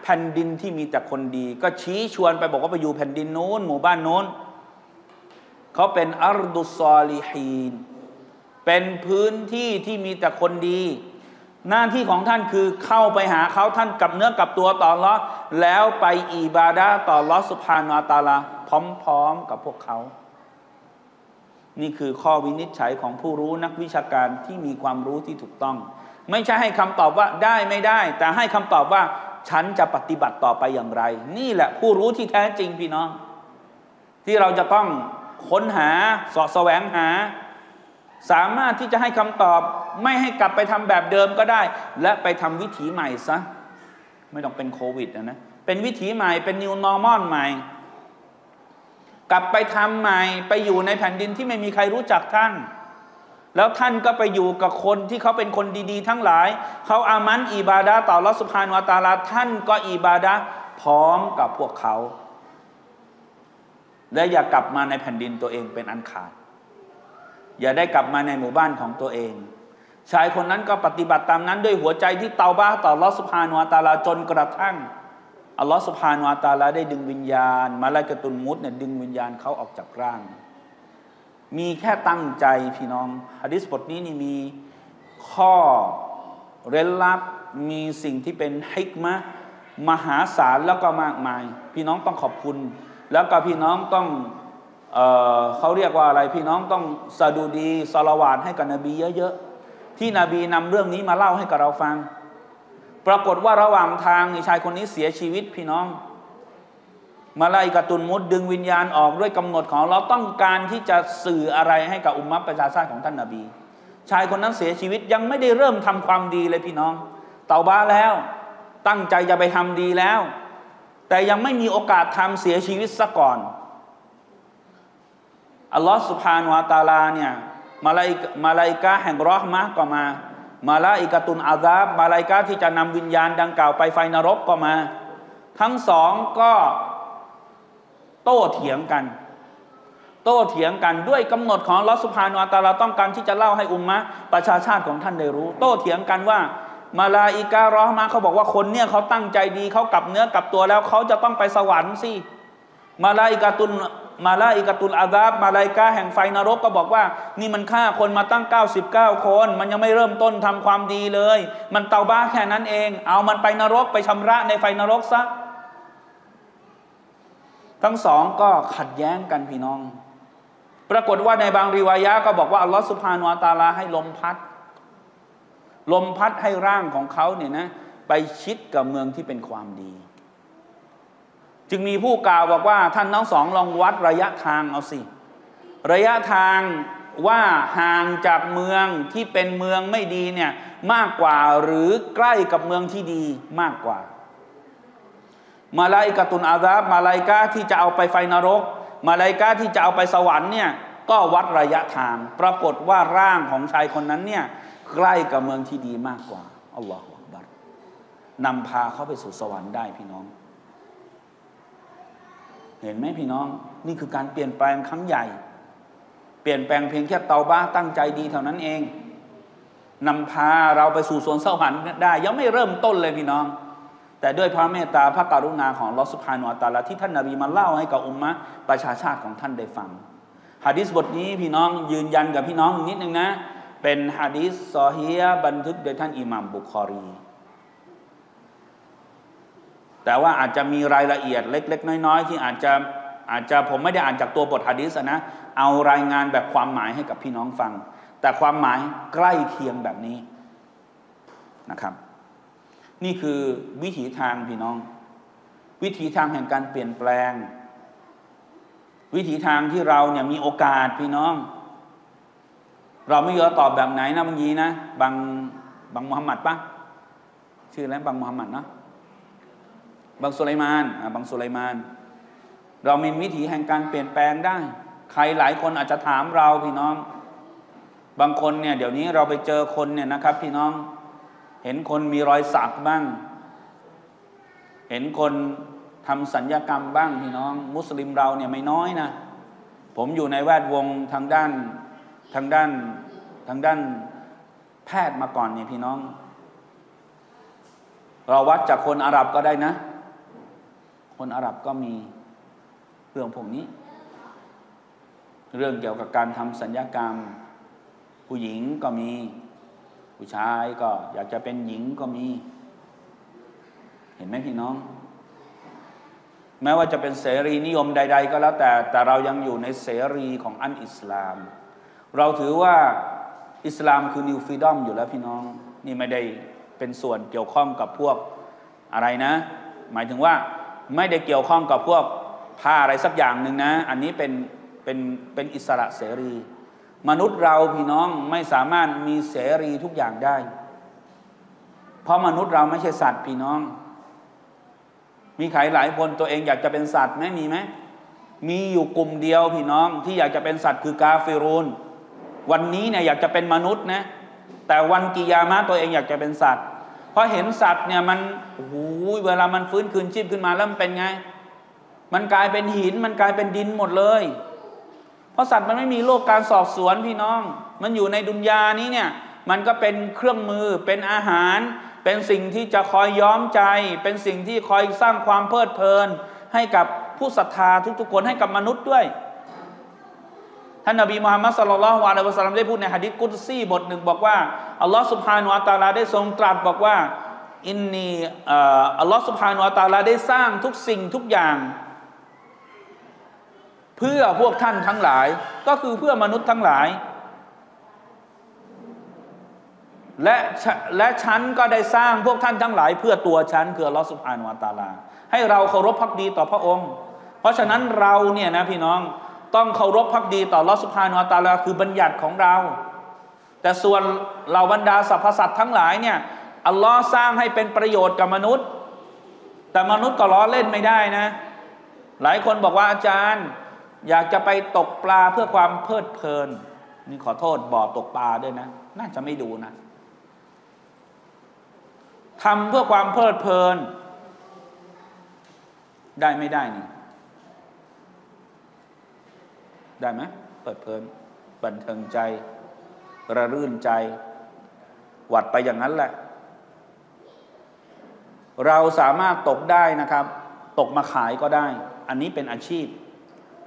ผ่นดินที่มีแต่คนดี ก็ชี้ชวนไปบอกว่าไปอยู่แผ่นดินโน้น หมู่บ้านโน้นเขาเป็นอัลดุซอลีฮีนเป็นพื้นที่ที่มีแต่คนดี หน้าที่ของท่านคือเข้าไปหาเขาท่านกับเนื้อกับตัวต่อลอแล้วไปอิบาดาต่อลอสุภานาตาลาพร้อมๆกับพวกเขา นี่คือข้อวินิจฉัยของผู้รู้นักวิชาการที่มีความรู้ที่ถูกต้อง ไม่ใช่ให้คำตอบว่าได้ไม่ได้ แต่ให้คำตอบว่า ฉันจะปฏิบัติต่อไปอย่างไร นี่แหละผู้รู้ที่แท้จริงพี่น้อง ที่เราจะต้องค้นหาสอดแสวงหา สามารถที่จะให้คำตอบ ไม่ให้กลับไปทำแบบเดิมก็ได้ และไปทำวิถีใหม่ซะ ไม่ต้องเป็นโควิดนะนะ เป็นวิถีใหม่เป็น new normal ใหม่ กลับไปทำใหม่ไปอยู่ในแผ่นดินที่ไม่มีใครรู้จักท่าน แล้วท่านก็ไปอยู่กับคนที่เขาเป็นคนดี ๆ ทั้งหลาย เขาอามันอิบาดาต่อรัสุภานวตาลาท่านก็อิบาดาพร้อมกับพวกเขา และอย่ากลับมาในแผ่นดินตัวเองเป็นอันขาด อย่าได้กลับมาในหมู่บ้านของตัวเอง ชายคนนั้นก็ปฏิบัติตามนั้นด้วยหัวใจที่เตาบ้าต่อลอสุภานวตาลาจนกระทั่งอัลลอฮฺสุภานวตาลาได้ดึงวิญญาณ มาลายกตุนมุตเนี่ยดึงวิญญาณเขาออกจากร่าง มีแค่ตั้งใจพี่น้องฮะดิษบทนี้นี่มีข้อเร้นลับมีสิ่งที่เป็นฮิกมะมหาศาลแล้วก็มากมาย พี่น้องต้องขอบคุณ แล้วก็พี่น้องต้องเขาเรียกว่าอะไรพี่น้องต้องสะดุดีสลาวาดให้กับนบีเยอะๆที่นบีนำเรื่องนี้มาเล่าให้กับเราฟัง ปรากฏว่าระหว่างทางชายคนนี้เสียชีวิตพี่น้อง มาไล่กตุนมุดดึงวิญญาณออกด้วยกำหนดของเราต้องการที่จะสื่ออะไรให้กับอุมมะประชาชาติของท่านนาบี ชายคนนั้นเสียชีวิตยังไม่ได้เริ่มทำความดีเลยพี่น้อง เต่าบ้าแล้ว ตั้งใจจะไปทำดีแล้ว แต่ยังไม่มีโอกาสทำเสียชีวิตซะก่อนอัลลอฮ์สุภานวาตาลาเนี่ยมาลายมาลายกาแห่งรอห์มะก็มามาลาอิกตุนอาซาบมาลายกาที่จะนำวิญญาณดังกล่าวไปไฟนรกก็มา ทั้งสองก็ โต้เถียงกัน โต้เถียงกันด้วยกำหนดของลอสุภานวาตาลาต้องการที่จะเล่าให้อุมมะประชาชาติของท่านได้รู้ โต้เถียงกันว่า มาลาอิการอมะเขาบอกว่าคนเนี่ยเขาตั้งใจดีเขากลับเนื้อกลับตัวแล้วเขาจะต้องไปสวรรค์สิมาลาอิกาตุนมาลาอิกาตุลอาซาบมาลายกาแห่งไฟนรกก็บอกว่า นี่มันฆ่าคนมาตั้ง 99 คน มันยังไม่เริ่มต้นทำความดีเลย มันเตาบ้าแค่นั้นเอง เอามันไปนรกไปชำระในไฟนรกซะ ทั้งสองก็ขัดแย้งกันพี่น้อง ปรากฏว่าในบางริวายะก็บอกว่าอัลลอฮฺสุภาโนตาลาให้ลมพัด ลมพัดให้ร่างของเขาเนี่ยนะไปชิดกับเมืองที่เป็นความดี จึงมีผู้กล่าวบอกว่าท่านทั้งสองลองวัดระยะทางเอาสิ ระยะทางว่าห่างจากเมืองที่เป็นเมืองไม่ดีเนี่ยมากกว่าหรือใกล้กับเมืองที่ดีมากกว่า มาลายกตุนอาซาบมาลายกาที่จะเอาไปไฟนรก มาลายกาที่จะเอาไปสวรรค์เนี่ยก็วัดระยะทาง ปรากฏว่าร่างของชายคนนั้นเนี่ยใกล้กับเมืองที่ดีมากกว่าอัลลอฮฺบัรนำพาเขาไปสู่สวรรค์ได้พี่น้อง เห็นไหมพี่น้อง นี่คือการเปลี่ยนแปลงครั้งใหญ่ เปลี่ยนแปลงเพียงแค่เตาบ้าตั้งใจดีเท่านั้นเองนำพาเราไปสู่สวนสวรรค์ได้ ยังไม่เริ่มต้นเลยพี่น้อง แต่ด้วยพระเมตตาพระกรุณาของลอสุภานุอัตาลาที่ท่านนาบีมาเล่าให้กับอุมมะประชาชาติของท่านได้ฟังฮะดิษบทนี้พี่น้องยืนยันกับพี่น้องนิดนึงนะ เป็นฮะดิษซอฮียบันทึกโดยท่านอิหมัมบุคอรี แต่ว่าอาจจะมีรายละเอียดเล็ก ๆ น้อยๆ ที่อาจจะอาจจะผมไม่ได้อ่านจากตัวบทฮะดิษนะ เอารายงานแบบความหมายให้กับพี่น้องฟัง แต่ความหมายใกล้เคียงแบบนี้นะครับ นี่คือวิถีทางพี่น้อง วิถีทางแห่งการเปลี่ยนแปลง วิถีทางที่เราเนี่ยมีโอกาสพี่น้อง เราไม่ยอมตอบแบบไหนนะบางทีนะบางบางมุฮัมมัดปะชื่ออะไรบางมุฮัมมัดเนาะบางสุไลมานบางสุไลมาน เรามีวิถีแห่งการเปลี่ยนแปลงได้ ใครหลายคนอาจจะถามเราพี่น้อง บางคนเนี่ยเดี๋ยวนี้เราไปเจอคนเนี่ยนะครับ พี่น้อง เห็นคนมีรอยสักบ้าง เห็นคนทำสัญญกรรมบ้างพี่น้อง มุสลิมเราเนี่ยไม่น้อยนะ ผมอยู่ในแวดวงทางด้านทางด้านทางด้านแพทย์มาก่อนเนี่ยพี่น้อง เราวัดจากคนอาหรับก็ได้นะ คนอาหรับก็มีเรื่องพวกนี้ เรื่องเกี่ยวกับการทำสัญญกรรม ผู้หญิงก็มี ผู้ชายก็อยากจะเป็นหญิงก็มี เห็นไหมพี่น้อง แม้ว่าจะเป็นเสรีนิยมใด ๆ ก็แล้วแต่แต่เรายังอยู่ในเสรีของอันอิสลาม เราถือว่าอิสลามคือนิวฟรีดอมอยู่แล้วพี่น้อง นี่ไม่ได้เป็นส่วนเกี่ยวข้องกับพวกอะไรนะ หมายถึงว่าไม่ได้เกี่ยวข้องกับพวกผ้าอะไรสักอย่างหนึ่งนะ อันนี้เป็นเป็นเป็นอิสระเสรี มนุษย์เราพี่น้องไม่สามารถมีเสรีทุกอย่างได้ เพราะมนุษย์เราไม่ใช่สัตว์พี่น้อง มีใครหลายคนตัวเองอยากจะเป็นสัตว์ไหมมีไหมมีอยู่กลุ่มเดียวพี่น้องที่อยากจะเป็นสัตว์คือกาเฟรูนวันนี้เนี่ยอยากจะเป็นมนุษย์นะแต่วันกิยามะตัวเองอยากจะเป็นสัตว์เพราะเห็นสัตว์เนี่ยมันโอ้โหเวลามันฟื้นคืนชีพขึ้นมาแล้วมันเป็นไง มันกลายเป็นหินมันกลายเป็นดินหมดเลย ราะสัตว์มันไม่มีโลกการสอบสวนพี่น้อง มันอยู่ในดุนยานี้เนี่ย มันก็เป็นเครื่องมือ เป็นอาหาร เป็นสิ่งที่จะคอยย้อมใจ เป็นสิ่งที่คอยสร้างความเพลิดเพลิน ให้กับผู้ศรัทธาทุกๆคนให้กับมนุษย์ด้วย ท่านนบีมุฮัมมัดสุลลัลวะลัยวะสัลลัมได้พูดในฮะดิษกุดซี่บทหนึ่งบอกว่าอัลลอฮ์สุบฮานุอัตาลาได้ทรงตรัสบอกว่าอินนีอัลลอฮ์สุบฮานุอัตาลาได้สร้างทุกสิ่งทุกอย่าง เพื่อพวกท่านทั้งหลาย ก็คือเพื่อมนุษย์ทั้งหลาย และและฉันก็ได้สร้างพวกท่านทั้งหลาย เพื่อตัวฉันคือลอสุภานวตาลา ให้เราเคารพพักดีต่อพระองค์ เพราะฉะนั้นเราเนี่ยนะพี่น้องต้องเคารพพักดีต่อลอสุภานวตาลา คือบัญญัติของเรา แต่ส่วนเหล่าบรรดาสรรพสัตว์ทั้งหลายเนี่ยอัลลอฮ์สร้างให้เป็นประโยชน์กับมนุษย์ แต่มนุษย์ก็ล้อเล่นไม่ได้นะ หลายคนบอกว่าอาจารย์ อยากจะไปตกปลาเพื่อความเพลิดเพลิน นี่ขอโทษบ่อตกปลาด้วยนะ น่าจะไม่ดูนะทำเพื่อความเพลิดเพลิน ได้ไม่ได้นี่ ได้ไหมเปิดเพลิน บันเทิงใจ ระรื่นใจ หวัดไปอย่างนั้นแหละ เราสามารถตกได้นะครับ ตกมาขายก็ได้ อันนี้เป็นอาชีพ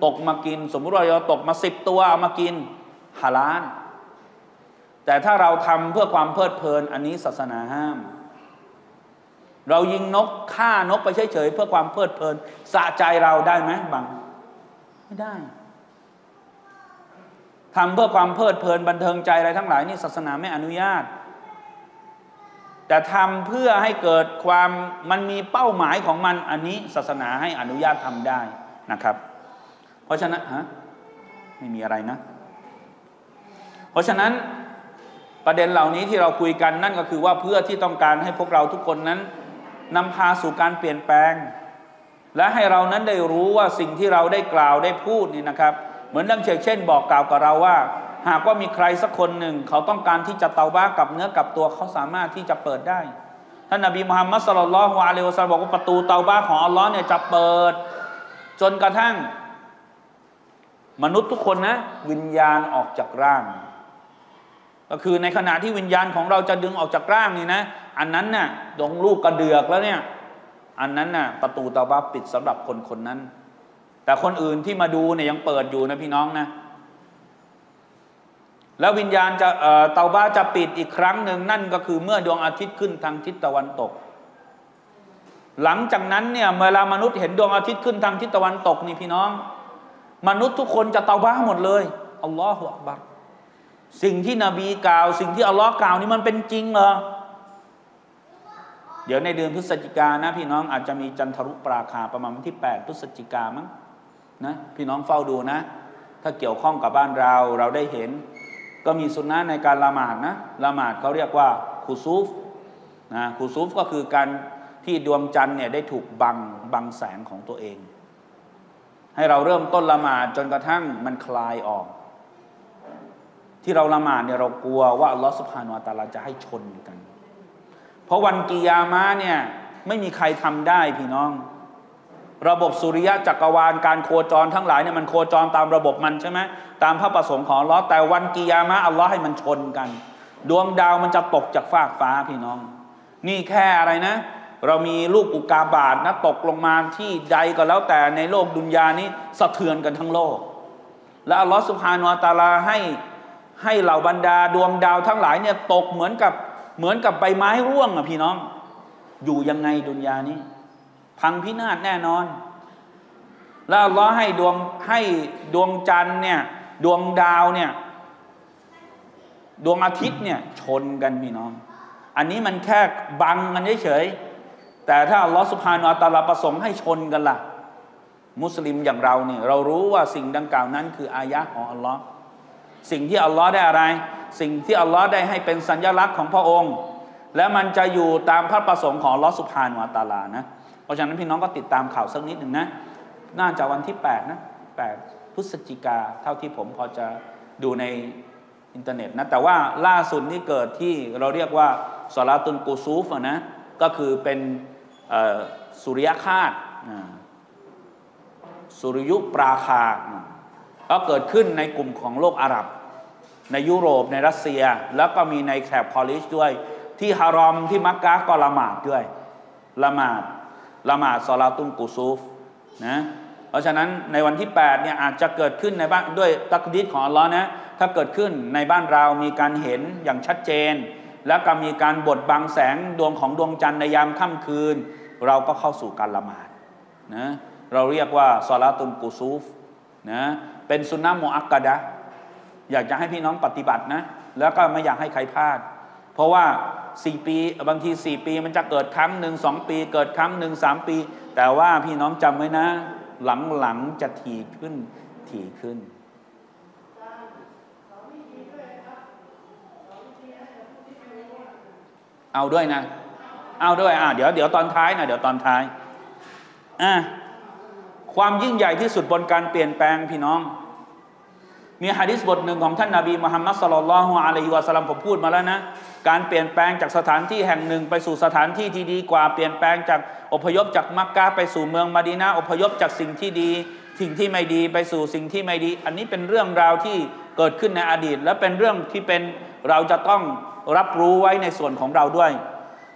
ตกมากิน สมมติเราเราตกมาสิบตัวเอามากินฮาลาน แต่ถ้าเราทำเพื่อความเพลิดเพลินอันนี้ศาสนาห้าม เรายิงนกฆ่านกไปเฉยๆเพื่อความเพลิดเพลินสะใจเราได้ไหมบัง ไม่ได้ทำเพื่อความเพลิดเพลินบันเทิงใจอะไรทั้งหลายนี่ศาสนาไม่อนุญาต แต่ทำเพื่อให้เกิดความมันมีเป้าหมายของมันอันนี้ศาสนาให้อนุญาตทำได้นะครับ ราะฉะนั้นฮะไม่มีอะไรนะ เพราะฉะนั้นประเด็นเหล่านี้ที่เราคุยกันนั่นก็คือว่าเพื่อที่ต้องการให้พวกเราทุกคนนั้นนำพาสู่การเปลี่ยนแปลง และให้เรานั้นได้รู้ว่าสิ่งที่เราได้กล่าวได้พูดนี่นะครับ เหมือนดังเช่น บอกกล่าวกับเราว่า หากว่ามีใครสักคนหนึ่ง เขาต้องการที่จะเตาบ้ากับเนื้อกับตัวเขาสามารถที่จะเปิดได้ท่านนบีมุฮัมมัดสลลัลฮวาเลวะซัลบอกว่าประตูเตาบ้าของอัลลอฮ์เนี่ยจะเปิด จนกระทั่ง มนุษย์ทุกคนนะ วิญญาณออกจากร่าง ก็คือในขณะที่วิญญาณของเราจะดึงออกจากร่างนี่นะ อันนั้นน่ะดงลูกกระเดือกแล้วเนี่ย อันนั้นน่ะประตูตาบ้าปิดสำหรับคนคนนั้น แต่คนอื่นที่มาดูเนี่ยยังเปิดอยู่นะพี่น้องนะ แล้ววิญญาณจะเตาบ้าจะปิดอีกครั้งหนึ่งนั่นก็คือเมื่อดวงอาทิตย์ขึ้นทางทิศตะวันตกหลังจากนั้นเนี่ยเวลามนุษย์เห็นดวงอาทิตย์ขึ้นทางทิศตะวันตกนี่พี่น้อง มนุษย์ทุกคนจะเตาบ้าหมดเลยอัลลอฮฺอักบัรสิ่งที่นบีกล่าว สิ่งที่อัลลอฮ์กล่าวนี่มันเป็นจริงเหรอเดี๋ยวในเดือนพฤศจิกานะ พี่น้องอาจจะมีจันทรุปราคาประมาณวันที่ 8 พฤศจิกามั้งนะพี่น้องเฝ้าดูนะ ถ้าเกี่ยวข้องกับบ้านเราเราได้เห็น ก็มีสุนนะในการละหมาดนะละหมาดเขาเรียกว่าคูซูฟนะคูซูฟก็คือการที่ดวงจันทร์เนี่ยได้ถูกบังบังแสงของตัวเอง ให้เราเริ่มต้นละหมาดจนกระทั่งมันคลายออก ที่เราละหมาดเนี่ยเรากลัวว่าอัลลอฮฺสุบฮานุอัตาลาจะให้ชนกัน เพราะวันกิยามะเนี่ยไม่มีใครทำได้พี่น้อง ระบบสุริยะจักรวาลการโคจรทั้งหลายเนี่ยมันโคจรตามระบบมันใช่ไหมตามพระประสงค์ของอัลลอฮ์แต่วันกิยามะอัลลอฮ์ให้มันชนกัน ดวงดาวมันจะตกจากฟากฟ้าพี่น้อง นี่แค่อะไรนะ เรามีลูกอุกาบาตนะตกลงมาที่ใดก็แล้วแต่ในโลกดุนยานี้สะเทือนกันทั้งโลก และอัลลอฮ์สุบฮานุอัตาลาให้ให้เหล่าบรรดาดวงดาวทั้งหลายเนี่ยตกเหมือนกับเหมือนกับใบไม้ร่วงอะพี่น้อง อยู่ยังไงดุนยานี้ พังพินาศแน่นอน แล้วล้อให้ดวงให้ดวงจันทร์เนี่ยดวงดาวเนี่ยดวงอาทิตย์เนี่ยชนกันพี่น้อง อันนี้มันแค่บังกันเฉย แต่ถ้าอัลลอฮฺสุภาโนตาลาประสงค์ให้ชนกันละ่ะ มุสลิมอย่างเราเนี่ยเรารู้ว่าสิ่งดังกล่าวนั้น คืออายะของอัลลอฮ์สิ่งที่อัลลอฮ์ได้อะไร สิ่งที่อัลลอฮ์ได้ให้เป็นสัญลักษณ์ของพระองค์ และมันจะอยู่ตามพระประสงค์ของลอสุภานวาตาลานะเพราะฉะนั้นพี่น้องก็ติดตามข่าวสักนิดหนึ่งนะน่าจะวันที่8นะ8พฤศจิกาเท่าที่ผมพอจะดูในอินเทอร์เน็ตนะแต่ว่าล่าสุดนี่เกิดที่เราเรียกว่าสลาตุนกูซูฟนะก็คือเป็น สุริยคาตสุริยุปราคา ก็เกิดขึ้นในกลุ่มของโลกอาหรับ ในยุโรปในรัสเซีย แล้วก็มีในแถบพอลิชด้วย ที่ฮารอมที่มักกะก็ละหมาดด้วยละหมาดละหมาดซอลาตุนกุซูฟนะเพราะฉะนั้นในวันที่8เนี่ยอาจจะเกิดขึ้นในบ้านด้วยตักดิษของอัลลอฮ์นะถ้าเกิดขึ้นในบ้านเรามีการเห็นอย่างชัดเจน แล้วก็มีการบดบังแสงดวงของดวงจันทร์ในยามค่ำคืน เราก็เข้าสู่การละหมาดนะเราเรียกว่าซอลาตุนกุซูฟนะเป็นสุนนะโมอักกะดะอยากจะให้พี่น้องปฏิบัตินะแล้วก็ไม่อยากให้ใครพลาด เพราะว่าสี่ปีบางทีสี่ปีมันจะเกิดครั้งหนึ่งสองปี เกิดครั้งหนึ่งสามปี แต่ว่าพี่น้องจำไว้นะ หลังๆจะถี่ขึ้นถี่ขึ้นเอาด้วยนะ เอาด้วยอ่าเดี๋ยวเดี๋ยวตอนท้ายนะเดี๋ยวตอนท้ายอ่าความยิ่งใหญ่ที่สุดบนการเปลี่ยนแปลงพี่น้อง มีฮะดิษบทหนึ่งของท่านนาบีมุฮัมมัดสุลลัลฮุอะลัยฮิวะสัลลัมผมพูดมาแล้วนะ การเปลี่ยนแปลงจากสถานที่แห่งหนึ่งไปสู่สถานที่ที่ดีกว่าเปลี่ยนแปลงจากอพยพจากมักกะไปสู่เมืองมาดีนาอพยพจากสิ่งที่ดี สิ่งที่ไม่ดีไปสู่สิ่งที่ไม่ดี อันนี้เป็นเรื่องราวที่เกิดขึ้นในอดีต และเป็นเรื่องที่เป็นเราจะต้องรับรู้ไว้ในส่วนของเราด้วย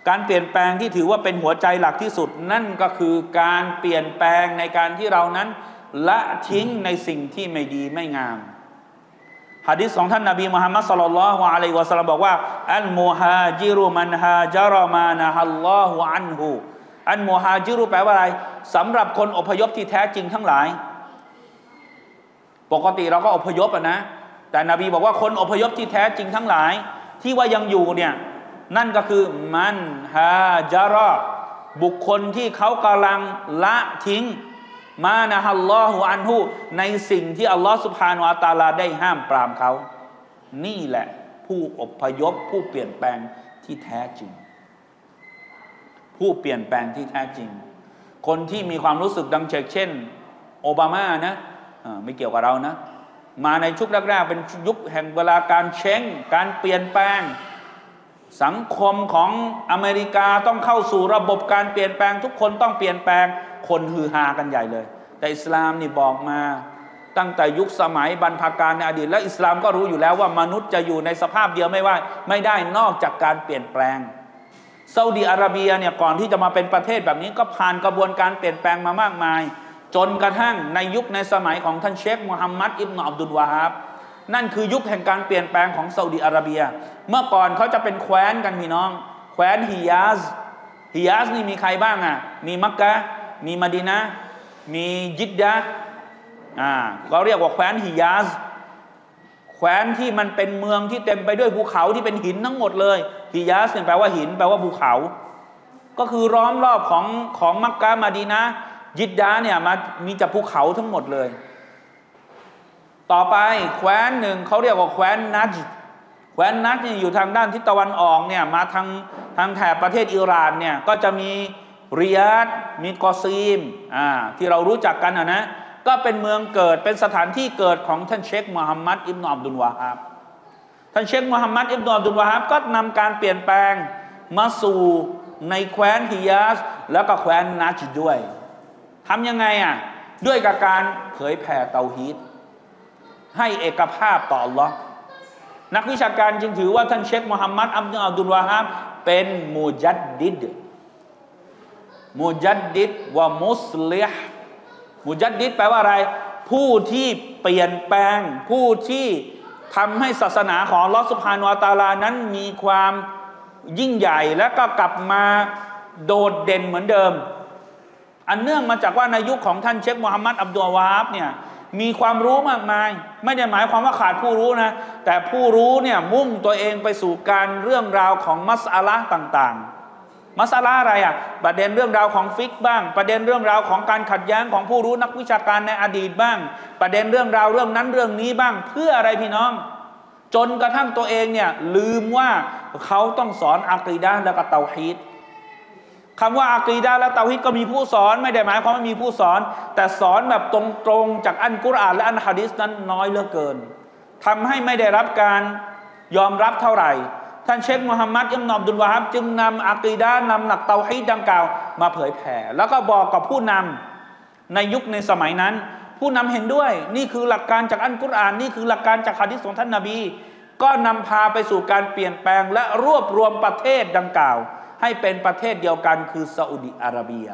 การเปลี่ยนแปลงที่ถือว่าเป็นหัวใจหลักที่สุด นั่นก็คือการเปลี่ยนแปลงในการที่เรานั้น ละทิ้งในสิ่งที่ไม่ดีไม่งามฮะดิษของท่านนบีมุฮัมมัดสุลลัลฮุอะลัยวะสัลลัมบอกว่าอันมูฮาจิรุมันฮาจารมานะฮัลลอฮุอันฮูอันมูฮาจิรุแปลว่าอะไรสำหรับคนอพยพที่แท้จริงทั้งหลาย ปกติเราก็อพยพนะ แต่นบีบอกว่าคนอพยพที่แท้จริงทั้งหลาย ที่ว่ายังอยู่เนี่ย นั่นก็คือมันฮาจารอบุคคลที่เขากำลังละทิ้ง มานะฮัลลอฮุอันฮูในสิ่งที่อัลลอฮฺสุบฮานวะตาลาได้ห้ามปรามเขา นี่แหละผู้อพยพผู้เปลี่ยนแปลงที่แท้จริง ผู้เปลี่ยนแปลงที่แท้จริง คนที่มีความรู้สึกดังเช่น โอบามานะไม่เกี่ยวกับเรานะ มาในชุกแรกๆเป็นยุคแห่งเวลาการเช้งการเปลี่ยนแปลง สังคมของอเมริกาต้องเข้าสู่ระบบการเปลี่ยนแปลง ทุกคนต้องเปลี่ยนแปลง คนฮือฮากันใหญ่เลย แต่อิสลามนี่บอกมา ตั้งแต่ยุคสมัยบรรพการในอดีต และอิสลามก็รู้อยู่แล้วว่ามนุษย์จะอยู่ในสภาพเดียวไม่ว่าไม่ได้นอกจากการเปลี่ยนแปลงซาอุดีอาระเบียเนี่ยก่อนที่จะมาเป็นประเทศแบบนี้ก็ผ่านกระบวนการเปลี่ยนแปลงมามากมาย จนกระทั่งในยุคในสมัยของท่านเชคมูฮัมมัดอิบนาอับดุลวาฮับ นั่นคือยุคแห่งการเปลี่ยนแปลงของซาอุดีอาระเบีย เมื่อก่อนเขาจะเป็นแคว้นกันพี่น้อง แคว้นฮิยาสฮิยาสนี่มีใครบ้างอะ มีมักกะ มีมาดีนะ มียิดดะอ่าเขาเรียกว่าแคว้นฮิยาสแคว้นที่มันเป็นเมืองที่เต็มไปด้วยภูเขาที่เป็นหินทั้งหมดเลยฮิยาสเนี่ยแปลว่าหิน แปลว่าภูเขา ก็คือร้อมรอบของของมักกะมาดีนะยิดดาเนี่ยมามีจากภูเขาทั้งหมดเลย ต่อไปแคว้นหนึ่งเขาเรียกว่าแคว้นนัจแคว้นนัจเนี่ยอยู่ทางด้านทิศตะวันออกเนี่ยมาทางทางแถบประเทศอิหร่านเนี่ยก็จะมีริยาดมีกอซีมอ่าที่เรารู้จักกันอะนะก็เป็นเมืองเกิดเป็นสถานที่เกิดของท่านเชคมูฮัมมัดอิบนอับดุลวาฮับท่านเชคมูฮัมมัดอิบนอับดุลวาฮับก็นำการเปลี่ยนแปลงมาสู่ในแคว้นฮิยาสแล้วก็แคว้นนัจด้วยทำยังไงอะด้วยกับการเผยแผ่เตาฮีด ให้เอกภาพต่อ Allah นักวิชาการจึงถือว่าท่านเชคมุฮัมมัดอับดุลวาฮับเป็นมูจัดดิดมูจัดดิดว่ามุสลิฮมูจัดดิดแปลว่าอะไร ผู้ที่เปลี่ยนแปลง ผู้ที่ทำให้ศาสนาของลอสุภานวาตาลานั้นมีความยิ่งใหญ่และก็กลับมาโดดเด่นเหมือนเดิม อันเนื่องมาจากว่าในยุคของท่านเชคมุฮัมมัดอับดุลวาฮับเนี่ย มีความรู้มากมาย ไม่ได้หมายความว่าขาดผู้รู้นะ แต่ผู้รู้เนี่ยมุ่งตัวเองไปสู่การเรื่องราวของมัสอาละต่างๆ มัสอาละอะไรอะ่ะประเด็นเรื่องราวของฟิกบ้าง ประเด็นเรื่องราวของการขัดแย้งของผู้รู้นักวิชาการในอดีตบ้าง ประเด็นเรื่องราวเรื่องนั้นเรื่องนี้บ้าง เพื่ออะไรพี่น้อง จนกระทั่งตัวเองเนี่ยลืมว่าเขาต้องสอนอักีดะและก็เตาฮีด คำว่าอากีดาและเตาฮิดก็มีผู้สอนไม่ได้หมายความว่ามีผู้สอน แต่สอนแบบตรงๆจากอันกุรอานและอันฮะดิษนั้นน้อยเหลือเกินทำให้ไม่ได้รับการยอมรับเท่าไหร่ ท่านเชคมุฮัมมัดอิมนอมดุลวาฮับจึงนำอากีดานำหลักเตาฮีดดังกล่าว มาเผยแผ่ แล้วก็บอกกับผู้นำในยุคในสมัยนั้น ผู้นำเห็นด้วย นี่คือหลักการจากอันกุรอาน นี่คือหลักการจากฮะดิษของท่านนาบี ก็นำพาไปสู่การเปลี่ยนแปลงและรวบรวมประเทศดังกล่าว ให้เป็นประเทศเดียวกันคือซาอุดิอาระเบีย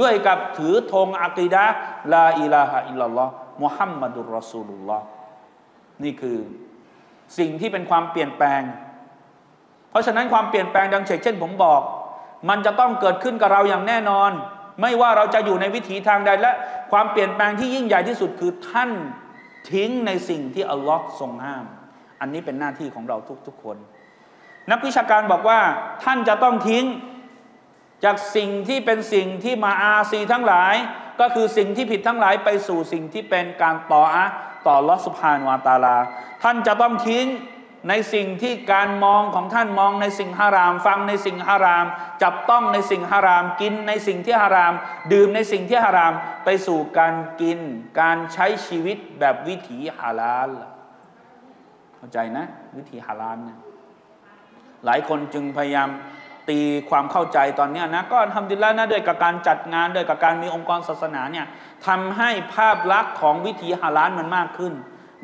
ด้วยกับถือธงอะกีดะลาอิลาฮะอิลลัลลอฮ์มุฮัมมัดุลรอซูลุลลอฮ์นี่คือสิ่งที่เป็นความเปลี่ยนแปลง เพราะฉะนั้นความเปลี่ยนแปลงดังเช่นผมบอก มันจะต้องเกิดขึ้นกับเราอย่างแน่นอน ไม่ว่าเราจะอยู่ในวิถีทางใดและความเปลี่ยนแปลงที่ยิ่งใหญ่ที่สุดคือท่านทิ้งในสิ่งที่อัลลอฮ์ทรงห้าม อันนี้เป็นหน้าที่ของเราทุกๆคน นักวิชาการบอกว่าท่านจะต้องทิ้งจากสิ่งที่เป็นสิ่งที่มาอาซีทั้งหลาย ก็คือสิ่งที่ผิดทั้งหลายไปสู่สิ่งที่เป็นการต่ออะต่อลอสุภานวาตาลา ท่านจะต้องทิ้งในสิ่งที่การมองของท่านมองในสิ่งฮาราม ฟังในสิ่งฮาราม จับต้องในสิ่งฮาราม กินในสิ่งที่ฮาราม ดื่มในสิ่งที่ฮาราม ไปสู่การกิน การใช้ชีวิตแบบวิถีฮาลาลเข้าใจนะ วิถีฮาลาลนะ หลายคนจึงพยายามตีความเข้าใจตอนนี้นะก็ทำดีแล้วนะด้วยกับการจัดงานด้วยกับการมีองค์กรศาสนาเนี่ยทำให้ภาพลักษณ์ของวิถีฮาลาลมันมากขึ้น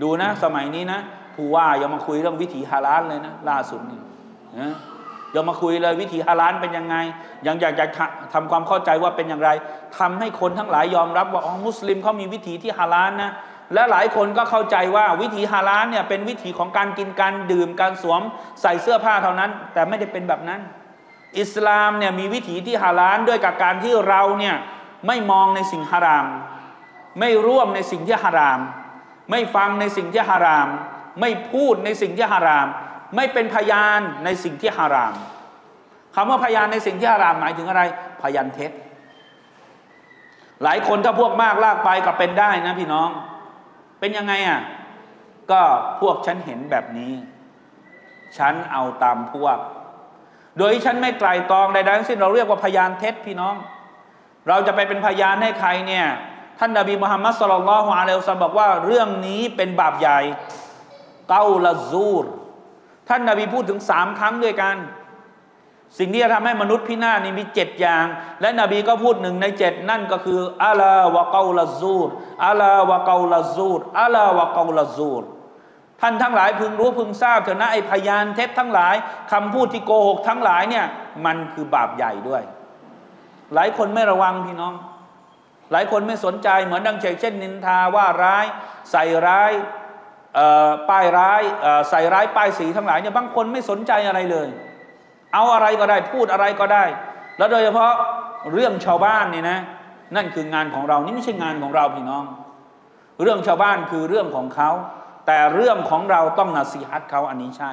ดูนะสมัยนี้นะผู้ว่าอย่ามาคุยเรื่องวิถีฮาลาลเลยนะล่าสุดนี่นะอย่ามาคุยเลยวิถีฮาลาลเป็นยังไง ยังอยากจะทำความเข้าใจว่าเป็นอย่างไรทำให้คนทั้งหลายยอมรับว่าอ๋อมุสลิมเขามีวิถีที่ฮาลาลนะ และหลายคนก็เข้าใจว่าวิถีฮาลาลเนี่ยเป็นวิถีของการกินการดื่มการสวมใส่เสื้อผ้าเท่านั้น แต่ไม่ได้เป็นแบบนั้น อิสลามเนี่ยมีวิถีที่ฮาลาลด้วยกับการที่เราเนี่ยไม่มองในสิ่งฮาราม ไม่ร่วมในสิ่งที่ฮาราม ไม่ฟังในสิ่งที่ฮาราม ไม่พูดในสิ่งที่ฮาราม ไม่เป็นพยานในสิ่งที่ฮารามคำว่าพยานในสิ่งที่ฮารามหมายถึงอะไร พยานเท็จหลายคนถ้าพวกมากลากไปก็เป็นได้นะพี่น้อง เป็นยังไงอะก็พวกฉันเห็นแบบนี้ ฉันเอาตามพวก โดยฉันไม่ไตรตรองใดๆทั้งสิ้นเราเรียกว่าพยานเท็จพี่น้อง เราจะไปเป็นพยานให้ใครเนี่ยท่านนบีมุฮัมมัดสุลลัลฮวาเลวซัมบอกว่าเรื่องนี้เป็นบาปใหญ่เกาละซูร ท่านนบีพูดถึงสามครั้งด้วยกัน สิ่งที่จะทำให้มนุษย์พินาศนี่มีเจ็ดอย่าง และนบีก็พูดหนึ่งในเจ็ดนั่นก็คืออัลาวะเกาลซูรอัลาวะเกาลซูรอัลาวะเกาลซูรท่านทั้งหลายพึงรู้พึงทราบเถอะนะไอพยานเท็จทั้งหลายคำพูดที่โกหกทั้งหลายเนี่ยมันคือบาปใหญ่ด้วย หลายคนไม่ระวังพี่น้อง หลายคนไม่สนใจเหมือนดังเช่น นินทาว่าร้าย ใส่ร้ายป้ายร้ายใส่ร้ายป้ายสีทั้งหลายเนี่ยบางคนไม่สนใจอะไรเลย เอาอะไรก็ได้พูดอะไรก็ได้ แล้วโดยเฉพาะเรื่องชาวบ้านนี่นะ นั่นคืองานของเรานี่ไม่ใช่งานของเราพี่น้อง เรื่องชาวบ้านคือเรื่องของเขา แต่เรื่องของเราต้องนาซีฮัตเขาอันนี้ใช่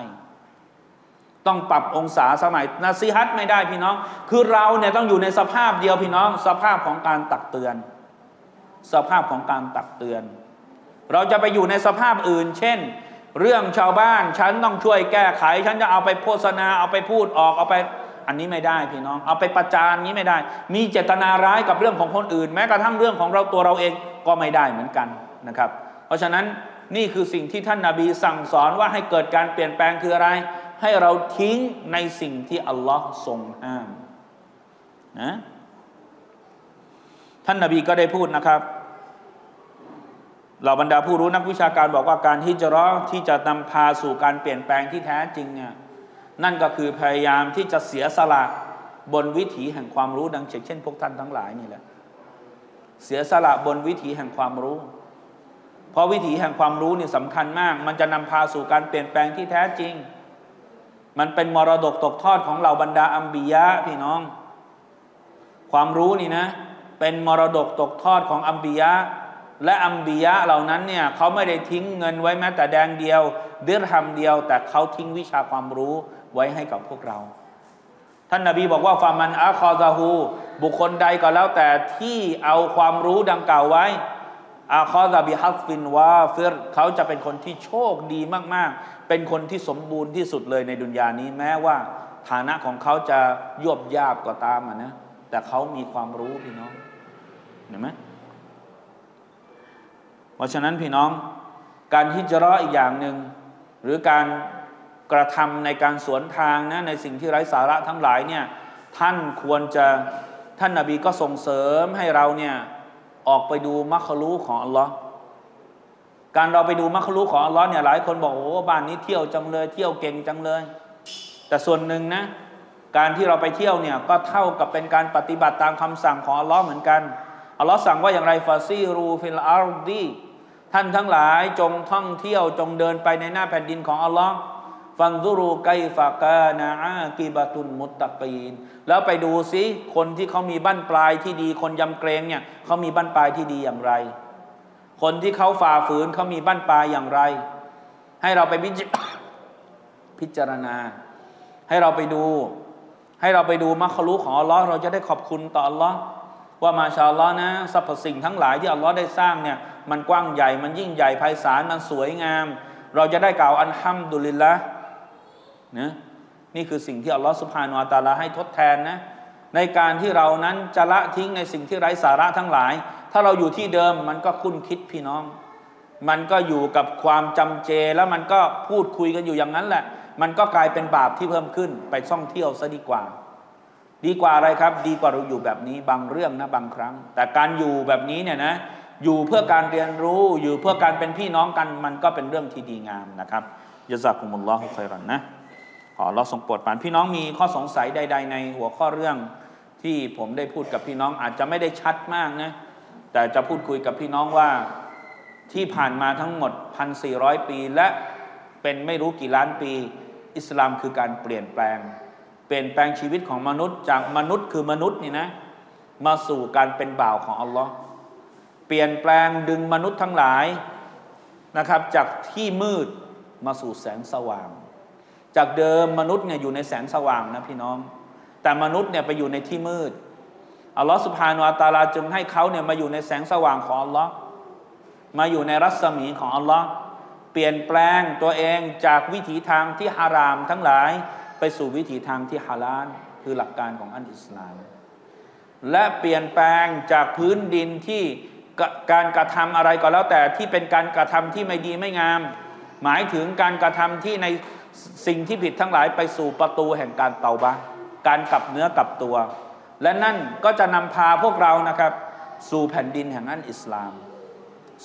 ต้องปรับองศาสมัยนาซีฮัตไม่ได้พี่น้อง คือเราเนี่ยต้องอยู่ในสภาพเดียวพี่น้อง สภาพของการตักเตือน สภาพของการตักเตือน เราจะไปอยู่ในสภาพอื่น เช่น เรื่องชาวบ้านฉันต้องช่วยแก้ไข ฉันจะเอาไปโฆษณาเอาไปพูดออกเอาไป อันนี้ไม่ได้พี่น้อง เอาไปประจานนี้ไม่ได้ มีเจตนาร้ายกับเรื่องของคนอื่น แม้กระทั่งเรื่องของเราตัวเราเองก็ไม่ได้เหมือนกันนะครับ เพราะฉะนั้นนี่คือสิ่งที่ท่านนาบีสั่งสอนว่าให้เกิดการเปลี่ยนแปลงคืออะไร ให้เราทิ้งในสิ่งที่อัลลอฮ์ทรงห้ามนะท่านนาบีก็ได้พูดนะครับ เหล่าบรรดาผู้รู้นักวิชาการบอกว่าการฮิจรอที่จะนำพาสู่การเปลี่ยนแปลงที่แท้จริงเนี่ยนั่นก็คือพยายามที่จะเสียสละบนวิถีแห่งความรู้ดังเช่นพวกท่านทั้งหลายนี่แหละ เสียสละบนวิถีแห่งความรู้ เพราะวิถีแห่งความรู้นี่สำคัญมาก มันจะนำพาสู่การเปลี่ยนแปลงที่แท้จริง มันเป็นมรดกตกทอดของเหล่าบรรดาอัมบียะพี่น้อง ความรู้นี่นะ เป็นมรดกตกทอดของอัมบียะ และอัมบียะเหล่านั้นเนี่ยเขาไม่ได้ทิ้งเงินไว้แม้แต่แดงเดียว ดิรฮัมเดียว แต่เขาทิ้งวิชาความรู้ไว้ให้กับพวกเรา ท่านนาบีบอกว่าفمن أخذه บุคคลใดก็แล้วแต่ที่เอาความรู้ดังกล่าวไว้أخذ بحظ وافر เขาจะเป็นคนที่โชคดีมากๆ เป็นคนที่สมบูรณ์ที่สุดเลยในดุนยานี้แม้ว่า ฐานะของเขาจะยวบยาบก็ตามนะแต่เขามีความรู้พี่น้องเห็นไหม เพราะฉะนั้นพี่น้องการฮิจรออีกอย่างหนึ่งหรือการกระทำในการสวนทางนะในสิ่งที่ไร้สาระทั้งหลายเนี่ยท่านควรจะท่านนาบีก็ส่งเสริมให้เราเนี่ยออกไปดูมัคคุลูของอัลลอฮ์การเราไปดูมัคลูกของอัลลอฮ์เนี่ยหลายคนบอกโอ้บ้านนี้เที่ยวจังเลย เที่ยวเก่งจังเลย แต่ส่วนหนึ่งนะการที่เราไปเที่ยวเนี่ยก็เท่ากับเป็นการปฏิบัติตามคำสั่งของอัลลอฮ์เหมือนกัน อัลลอฮ์สั่งว่าอย่างไรفسيروا في الأرض ท่านทั้งหลายจงท่องเที่ยวจงเดินไปในหน้าแผ่นดินของอัลลอฮ์فانظروا كيف كان عاقبة المتقين แล้วไปดูซิคนที่เขามีบั้นปลายที่ดีคนยำเกรงเนี่ยเขามีบั้นปลายที่ดีอย่างไร คนที่เขาฝ่าฝืนเขามีบั้นปลายอย่างไร ให้เราไปพิจารณา ให้เราไปดู ให้เราไปดูมัคคลุของอัลลอฮ์เราจะได้ขอบคุณต่ออัลลอฮ์ ว่ามาชาอัลลอฮ์นะสรรพสิ่งทั้งหลายที่อัลลอฮ์ได้สร้างเนี่ยมันกว้างใหญ่มันยิ่งใหญ่ไพศาลมันสวยงาม เราจะได้กล่าวอันฮัมดุลิลละนะนี่คือสิ่งที่อัลลอฮ์สุภาโนตาลาให้ทดแทนนะในการที่เรานั้นจะละทิ้งในสิ่งที่ไร้สาระทั้งหลาย ถ้าเราอยู่ที่เดิมมันก็คุ้นคิดพี่น้อง มันก็อยู่กับความจำเจแล้วมันก็พูดคุยกันอยู่อย่างนั้นแหละ มันก็กลายเป็นบาปที่เพิ่มขึ้นไปท่องเที่ยวซะดีกว่า ดีกว่าอะไรครับ ดีกว่าเราอยู่แบบนี้บางเรื่องนะบางครั้ง แต่การอยู่แบบนี้เนี่ยนะอยู่เพื่อการเรียนรู้อยู่เพื่อการเป็นพี่น้องกันมันก็เป็นเรื่องที่ดีงามนะครับยะซักุมุลลอฮุคอยรันนะขอเราส่งโปรดปานพี่น้องมีข้อสงสัยใด ๆ ในหัวข้อเรื่องที่ผมได้พูดกับพี่น้องอาจจะไม่ได้ชัดมากนะแต่จะพูดคุยกับพี่น้องว่าที่ผ่านมาทั้งหมด 1,400 ปี และเป็นไม่รู้กี่ล้านปี อิสลามคือการเปลี่ยนแปลง เปลี่ยนแปลงชีวิตของมนุษย์ จากมนุษย์คือมนุษย์นี่นะ มาสู่การเป็นบ่าวของอัลลอฮ์เปลี่ยนแปลงดึงมนุษย์ทั้งหลายนะครับ จากที่มืดมาสู่แสงสว่าง จากเดิมมนุษย์เนี่ยอยู่ในแสงสว่างนะพี่น้อง แต่มนุษย์เนี่ยไปอยู่ในที่มืดอัลลอฮฺสุบฮานุอัตาลาจึงให้เขาเนี่ยมาอยู่ในแสงสว่างของอัลลอฮ์มาอยู่ในรัศมีของอัลลอฮ์เปลี่ยนแปลงตัวเองจากวิถีทางที่ฮารามทั้งหลาย ไปสู่วิถีทางที่ฮาลาลคือหลักการของอันอิสลาม และเปลี่ยนแปลงจากพื้นดินที่การกระทำอะไรก็แล้วแต่ที่เป็นการกระทำที่ไม่ดีไม่งาม หมายถึงการกระทำที่ในสิ่งที่ผิดทั้งหลายไปสู่ประตูแห่งการเตาบะการกลับเนื้อกลับตัว และนั่นก็จะนำพาพวกเรานะครับ สู่แผ่นดินแห่งอันอิสลาม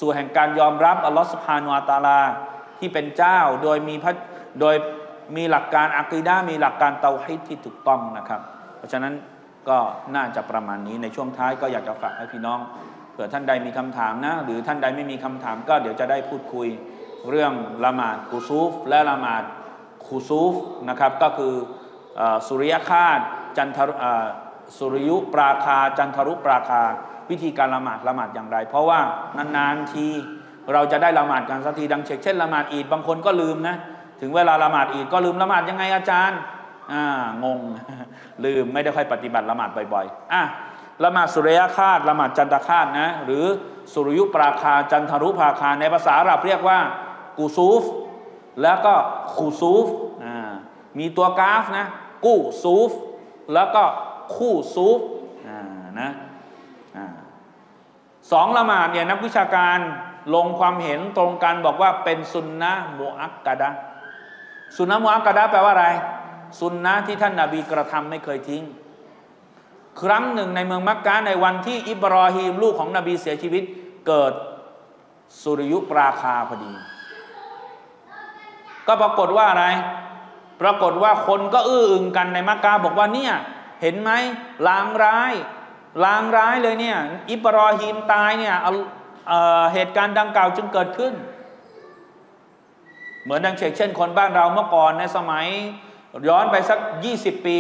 สู่แห่งการยอมรับอัลลอฮฺสุบฮานุอัตาลาที่เป็นเจ้าโดยมีพระโดย มีหลักการอักีดามีหลักการเตาฮิตที่ถูกต้องนะครับ เพราะฉะนั้นก็น่าจะประมาณนี้ในช่วงท้ายก็อยากจะฝากให้พี่น้องเผื่อท่านใดมีคำถามนะ หรือท่านใดไม่มีคำถามก็เดี๋ยวจะได้พูดคุยเรื่องละหมาดกูซูฟ และละหมาดคูซูฟนะครับ ก็คือสุริยคาตจันทรสุริยุปราคา จันทรุปราคา วิธีการละหมาดละหมาดอย่างไร เพราะว่านานๆทีเราจะได้ละหมาดกันสักทีดังเช่นละหมาดอีดบางคนก็ลืมนะ ถึงเวลาละหมาดอีดก็ลืมละหมาดยังไงอาจารย์อ่างง ลืมไม่ได้ค่อยปฏิบัติละหมาดบ่อยๆอะละหมาดสุริยคาตละหมาดจันทคาตนะหรือสุริยุปราคาจันทรุปราคาในภาษาอาหรับเรียกว่ากูซูฟ แล้วก็คูซูฟมีตัวกราฟนะกู้ซูฟ แล้วก็คู่ซูฟนะสองละหมาดเนี่ยนักวิชาการลงความเห็นตรงกันบอกว่าเป็นสุนนะมุอักกะดะ สุนนะมุอักกะดะแปลว่าอะไร สุนนะที่ท่านนาบีกระทำไม่เคยทิ้ง ครั้งหนึ่งในเมืองมักกะในวันที่อิบรอฮีมลูกของนบีเสียชีวิตเกิดสุริยุปราคาพอดี ก็ปรากฏว่าอะไร ปรากฏว่าคนก็อื้ออึงกันในมักกะบอกว่าเนี่ยเห็นไหมลางร้ายลางร้ายเลยเนี่ยอิบรอฮีมตายเนี่ยเหตุการณ์ดังกล่าวจึงเกิดขึ้น เหมือนดังเช่นคนบ้านเราเมื่อก่อนในสมัยย้อนไปสัก 20 ปี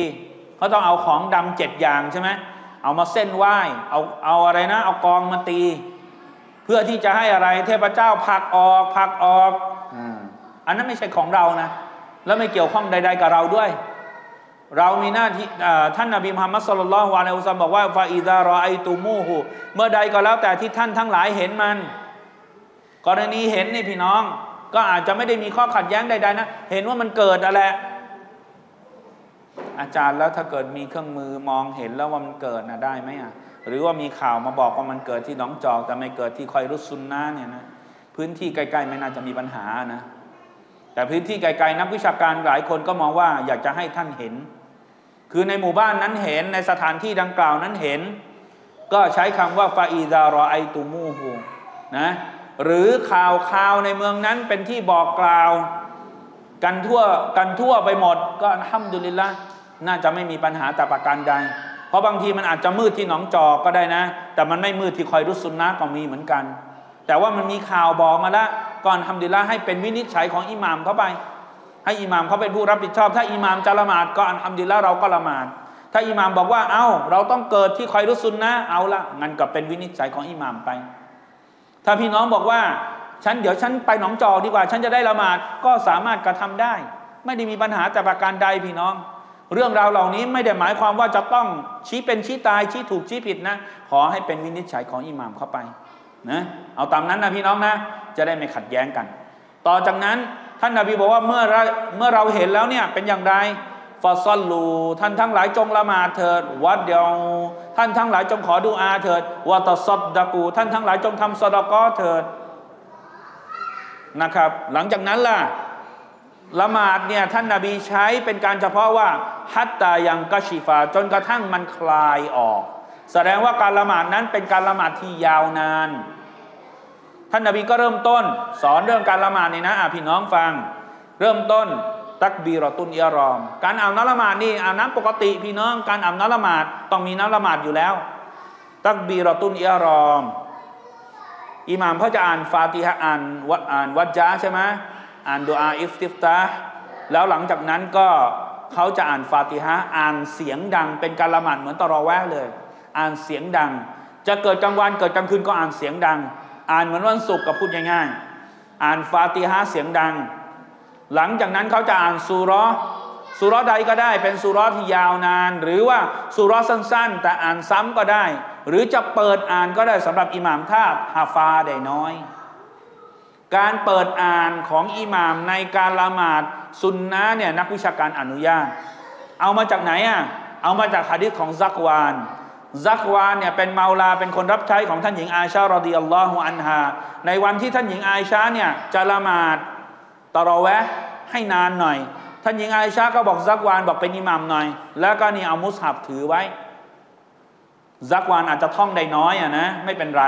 เขาต้องเอาของดำเจ็ดอย่างใช่ไหมเอามาเส้นไหว้เอาเอาอะไรนะ เอากองมาตี เพื่อที่จะให้อะไรเทพเจ้าผักออกผักออกอันนั้นไม่ใช่ของเรานะ แล้วไม่เกี่ยวข้องใด ๆ กับเราด้วย เรามีหน้าที่ท่านนบีมุฮัมมัดสุลลัลวะลัยอุซัมบอกว่าฟาอิดารอไอตูมูฮูเมื่อใดก็แล้วแต่ที่ท่านทั้งหลายเห็นมัน กรณีเห็นนี่พี่น้อง ก็อาจจะไม่ได้มีข้อขัดแย้งใดๆนะ เห็นว่ามันเกิดอะไรอาจารย์แล้วถ้าเกิดมีเครื่องมือมองเห็นแล้วว่ามันเกิดนะได้ไหมอะหรือว่ามีข่าวมาบอกว่ามันเกิดที่หนองจอก แต่ไม่เกิดที่คอยรุสุนนะเนี่ยนะพื้นที่ใกล้ๆไม่น่าจะมีปัญหานะแต่พื้นที่ไกลๆนักวิชาการหลายคนก็มองว่าอยากจะให้ท่านเห็น คือในหมู่บ้านนั้นเห็นในสถานที่ดังกล่าวนั้นเห็น ก็ใช้คำว่าฟาอิดารอไอตูมูฮูนะ หรือข่าวข่าวในเมืองนั้นเป็นที่บอกกล่าว กันทั่วกันทั่วไปหมด ก็ห้ามดุลิละน่าจะไม่มีปัญหาแต่ประการใด เพราะบางทีมันอาจจะมืดที่หนองจอกก็ได้นะ แต่มันไม่มืดที่คอยรุสุนนะก็มีเหมือนกัน แต่ว่ามันมีข่าวบอกมาแล้วก่อนทำดีละให้เป็นวินิจฉัยของอิหมามเข้าไป ให้อิหมามเขาเป็นผู้รับผิดชอบ ถ้าอิหมามจะละหมาดก็อันทำดีล้วเราก็ละหมาดถ้าอิหมามบอกว่าเอา้า เราต้องเกิดที่คอยรุสุนนะเอาละงั้นก็เป็นวินิจฉัยของอิหมามไป ถ้าพี่น้องบอกว่าฉันเดี๋ยวฉันไปหนองจอกดีกว่า ฉันจะได้ละหมาดก็สามารถกระทำได้ ไม่ได้มีปัญหาแต่ประการใดพี่น้อง เรื่องราวเหล่านี้ไม่ได้หมายความว่าจะต้องชี้เป็นชี้ตายชี้ถูกชี้ผิดนะ ขอให้เป็นวินิจฉัยของอิหมามเข้าไปนะเอาตามนั้นนะพี่น้องนะ จะได้ไม่ขัดแย้งกัน ต่อจากนั้นท่านนาบีบอกว่าเมื่อเราเมื่อเราเห็นแล้วเนี่ยเป็นอย่างไร ฟาซอลลูท่านทั้งหลายจงละหมาดเถิดวัดเดียวท่านทั้งหลายจงขอดูอาเถิดวาตสดดากูท่านทั้งหลายจงทำสดกอเถิดนะครับ หลังจากนั้นล่ะละหมาดเนี่ยท่านนาบีใช้เป็นการเฉพาะว่าฮัตตายังกชิฟาจนกระทั่งมันคลายออก แสดงว่าการละหมาดนั้นเป็นการละหมาดที่ยาวนาน ท่านนบีก็เริ่มต้น สอนเรื่องการละหมาดนี่นะพี่น้องฟัง เริ่มต้น ตักบีรอตุนอิรอม การอาบน้ำละหมาดนี่อาบน้ำปกติพี่น้องการอาบน้ำละหมาดต้องมีน้ำละหมาดอยู่แล้ว ตักบีรอตุนอิรอมอิหม่ามเขาจะอ่านฟาติฮะอ่านวัดอ่านวัดจ้าใช่ไหมอ่านดูอาอิฟติฟตาแล้วหลังจากนั้นก็เขาจะอ่านฟาติฮะอ่านเสียงดัง เป็นการละหมาดเหมือนตอรอแวะเลย อ่านเสียงดัง จะเกิดกลางวันเกิดกลางคืนก็อ่านเสียงดัง อ่านเหมือนวันศุกร์กับพูดง่ายๆอ่านฟาติฮะเสียงดัง หลังจากนั้นเขาจะอ่านสุรสุรใดก็ได้เป็นสุรที่ยาวนาน หรือว่าสุรสั้น ๆ แต่อ่านซ้ำก็ได้ หรือจะเปิดอ่านก็ได้สำหรับอิหม่ามท่าฮาฟาได้น้อย การเปิดอ่านของอิหม่ามในการละหมาดสุนนะเนี่ยนักวิชาการอนุญาต เอามาจากไหนอะเอามาจากฮะดิษของซักวานซักวานเนี่ยเป็นเมาลาเป็นคนรับใช้ของท่านหญิงอาชารอดีอัลลอฮุอันฮาในวันที่ท่านหญิงอาชาเนี่ยจะละหมาด ตรอแวะให้นานหน่อย ท่านหญิงอาชาก็บอกซักวานบอกเป็นอิหมัมหน่อย แล้วก็นี่เอามุสฮับถือไว้ซักวานอาจจะท่องได้น้อยอะนะไม่เป็นไร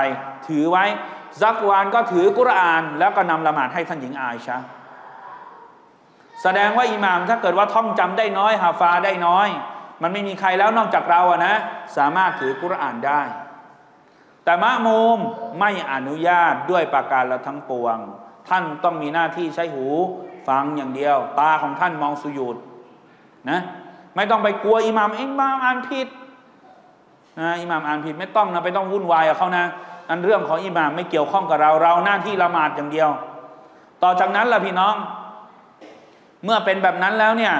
ถือไว้ซักวานก็ถือกุรอาน แล้วก็นำละหมาดให้ท่านหญิงอาชาแสดงว่าอิหมามถ้าเกิดว่าท่องจำได้น้อยฮาฟาได้น้อย มันไม่มีใครแล้วนอกจากเราอะนะ สามารถถือกุรอานได้ แต่มะมุมไม่อนุญาตด้วยประการละทั้งปวง ท่านต้องมีหน้าที่ใช้หูฟังอย่างเดียว ตาของท่านมองสุยุดนะไม่ต้องไปกลัวอิหมามอิหมามอ่านผิดนะอิหมามอ่านผิดไม่ต้องนะไม่ต้องวุ่นวายกับเขานะอันเรื่องของอิหมามไม่เกี่ยวข้องกับเรา เราหน้าที่ละหมาดอย่างเดียว ต่อจากนั้นล่ะพี่น้อง เมื่อเป็นแบบนั้นแล้วเนี่ย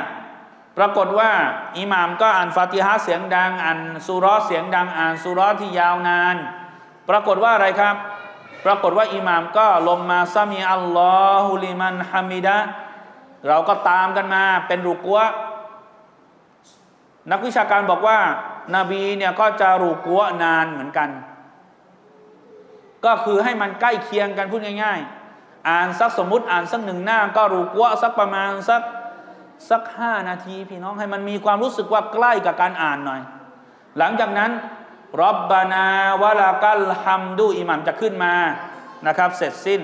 ปรากฏว่าอิหมามก็อ่านฟาติฮะเสียงดังอ่านสุรอเสียงดังอ่านสุรอที่ยาวนาน ปรากฏว่าอะไรครับ ปรากฏว่าอิหม่ามก็ลงมาซามีอัลลอฮุลิมันฮามิดะเราก็ตามกันมาเป็นรุกัวนักวิชาการบอกว่านาบีเนี่ยก็จะรุกัวนานเหมือนกัน ก็คือให้มันใกล้เคียงกันพูดง่าย ๆ อ่านสักสมมติอ่านสักหนึ่งหน้า ก็รูกวสักประมาณสักสักห้านาที พี่น้องให้มันมีความรู้สึกว่าใกล้กับการอ่านหน่อย หลังจากนั้น รบบานาวะลากัลฮัมดูอิหมัมจะขึ้นมานะครับ เสร็จสิ้น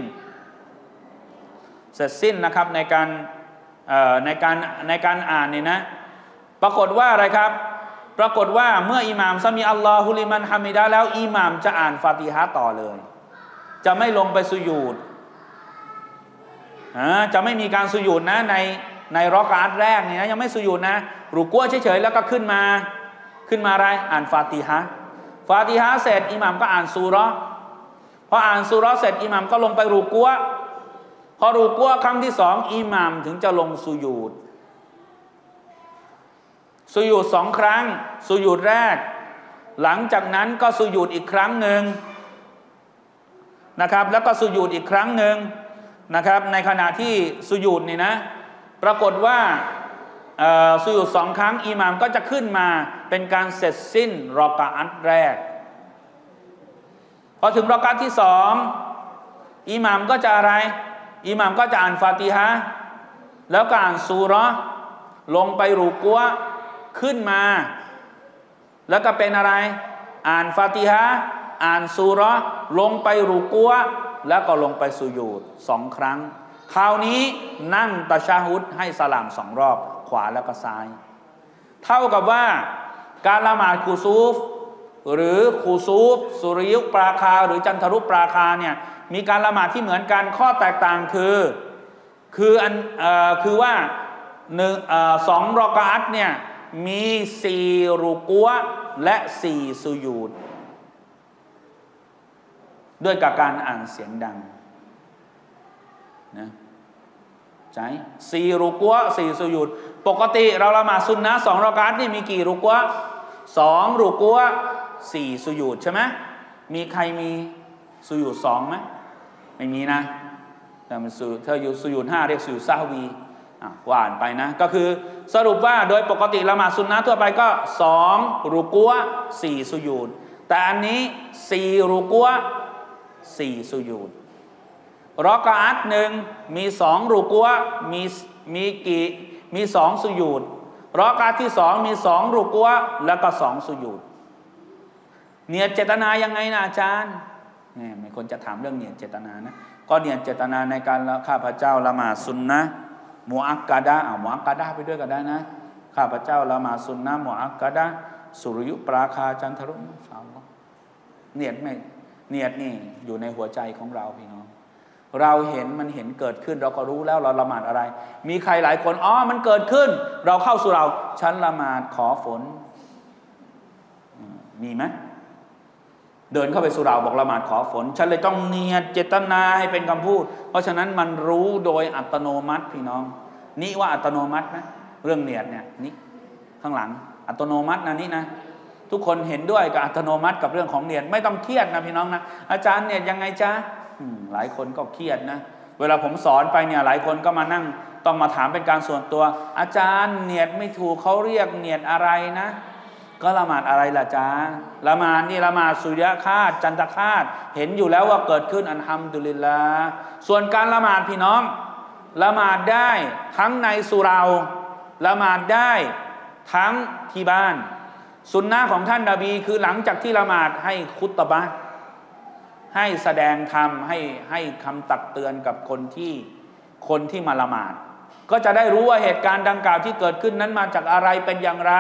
เสร็จสิ้นนะครับในการในการในการอ่านนี่นะ ปรากฏว่าอะไรครับ ปรากฏว่าเมื่ออิหม่ามซามีอัลลอฮุลิมันฮามิดะแล้วอิหม่ามจะอ่านฟาติฮะต่อเลย จะไม่ลงไปสุยูดจะไม่มีการสุญูดนะในในรอกาดแรกเนี่ยยังไม่สุญูดนะรูกัวเฉยๆแล้วก็ขึ้นมาขึ้นมาอะไรอ่านฟาติฮะ ฟาติฮะเสร็จอิหมัมก็อ่านซูรอพออ่านซูรอเสร็จอิหมัมก็ลงไปรูกัวพอรูกัวครั้งที่สองอิหมัมถึงจะลงสุญูดสุญูดสองครั้งสุญูดแรก หลังจากนั้นก็สุญูดอีกครั้งหนึ่งนะครับ แล้วก็สุญูดอีกครั้งหนึ่งนะครับ ในขณะที่สุญูดนี่นะ ปรากฏว่า สุญูดสองครั้งอิหมามก็จะขึ้นมาเป็นการเสร็จสิ้นรอกาอัตแรก พอถึงรอกาที่สองอิหมามก็จะอะไรอิหมามก็จะอ่านฟาติฮะแล้วก็อ่านซูรอลงไปรูกัวขึ้นมา แล้วก็เป็นอะไร อ่านฟาติฮะอ่านซูรอลงไปรูกัวแล้วก็ลงไปสุญูดสองครั้ง คราวนี้นั่งตะชาฮุดให้สลามสองรอบขวาแล้วก็ซ้าย เท่ากับว่าการละหมาดคูซูฟ หรือคูซูฟ สุริยุปราคา หรือจันทรุปราคาเนี่ยมีการละหมาดที่เหมือนกันข้อแตกต่างคือ คืออันคือว่าหนึ่งสองรอกาอัตเนี่ยมีสี่รุกัวและสี่สุยูดด้วยกับการอ่านเสียงดัง นะใจสี่รุกัวสี่สุยุดปกติเราละหมาดซุนนะสองรากาตนี่มีกี่รุกัวสองรุกัวสี่สุยุดใช่ไหมมีใครมีสุยุดสองไหมไม่มีนะแต่มันสุถ้าอยู่สุยุดห้าเรียกสุยุดซาวีอ่านไปนะ ก็คือสรุปว่าโดยปกติละหมาดซุนนะทั่วไปก็สองรุกัวสี่สุยุดแต่อันนี้สี่รุกัวสี่สุญูด รอกาอัตหนึ่งมีสองรูกัวมีมีกี่มีสองสุญูดรอกาที่สองมีสองรูกัวแล้วก็สองสุญูดเนียเจตนายังไงนะอาจารย์เนี่ยมีคนจะถามเรื่องเนียเจตนานะก็เนียเจตนาในการข้าพเจ้าละหมาดสุนนะมูอักกาดาเอามูอักกาดาไปด้วยก็ได้นะข้าพเจ้าละหมาดสุนนะมูอักกาดาสุริยุปราคาจันทรุสาวเนียดไม่เนียดนี่อยู่ในหัวใจของเราพี่น้อง เราเห็นมันเห็นเกิดขึ้น เราก็รู้แล้วเราละหมาดอะไร มีใครหลายคนอ๋อมันเกิดขึ้น เราเข้าสู่เราฉันละหมาดขอฝน มีไหมเดินเข้าไปสู่เราบอกละหมาดขอฝน ฉันเลยต้องเนียดเจตนาให้เป็นคำพูด เพราะฉะนั้นมันรู้โดยอัตโนมัติพี่น้อง นี่ว่าอัตโนมัติไหมเรื่องเนียดเนี่ยนี่ข้างหลัง อัตโนมัตินะนี่นะทุกคนเห็นด้วยกับอัตโนมัติกับเรื่องของเนียดไม่ต้องเครียดนะพี่น้องนะอาจารย์เนียดยังไงจ๊ะ หลายคนก็เครียดนะ เวลาผมสอนไปเนี่ยหลายคนก็มานั่ง ต้องมาถามเป็นการส่วนตัว อาจารย์เนียดไม่ถูกเขาเรียกเนียดอะไรนะ ก็ละหมาดอะไรล่ะจ๊ะละหมาดนี่ละหมาดสุริยคาตจันทคาตเห็นอยู่แล้วว่าเกิดขึ้นอันฮัมดุลิลลาส่วนการละหมาดพี่น้องละหมาดได้ทั้งในสุเราละหมาดได้ทั้งที่บ้าน สุนนะของท่านนบีคือหลังจากที่ละหมาดให้คุตบะห์ ให้แสดงธรรมให้ให้คำตักเตือนกับคนที่คนที่มาละหมาด ก็จะได้รู้ว่าเหตุการณ์ดังกล่าวที่เกิดขึ้นนั้นมาจากอะไรเป็นอย่างไร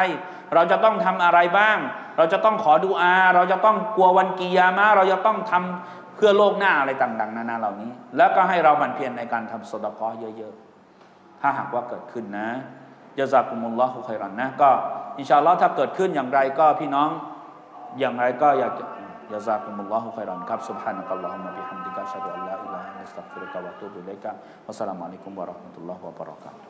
เราจะต้องทำอะไรบ้าง เราจะต้องขอดูอา เราจะต้องกลัววันกิยามะเราจะต้องทำเพื่อโลกหน้าอะไรต่าง ๆ นานาเหล่านี้ แล้วก็ให้เราหมั่นเพียรในการทำสดกอเยอะๆ ถ้าหากว่าเกิดขึ้นนะยะซากุมุลลอฮุคัยรันนะก็อินชาอัลลอฮ์ถ้าเกิดขึ้นอย่างไรก็พี่น้องอย่างไรก็อยาก جزاكم الله خيرا. كاب سبحانك اللهم بحمدك أشهد أن لا إله إلا أستغفرك وأتوب إليك. والسلام عليكم ورحمة الله وبركاته.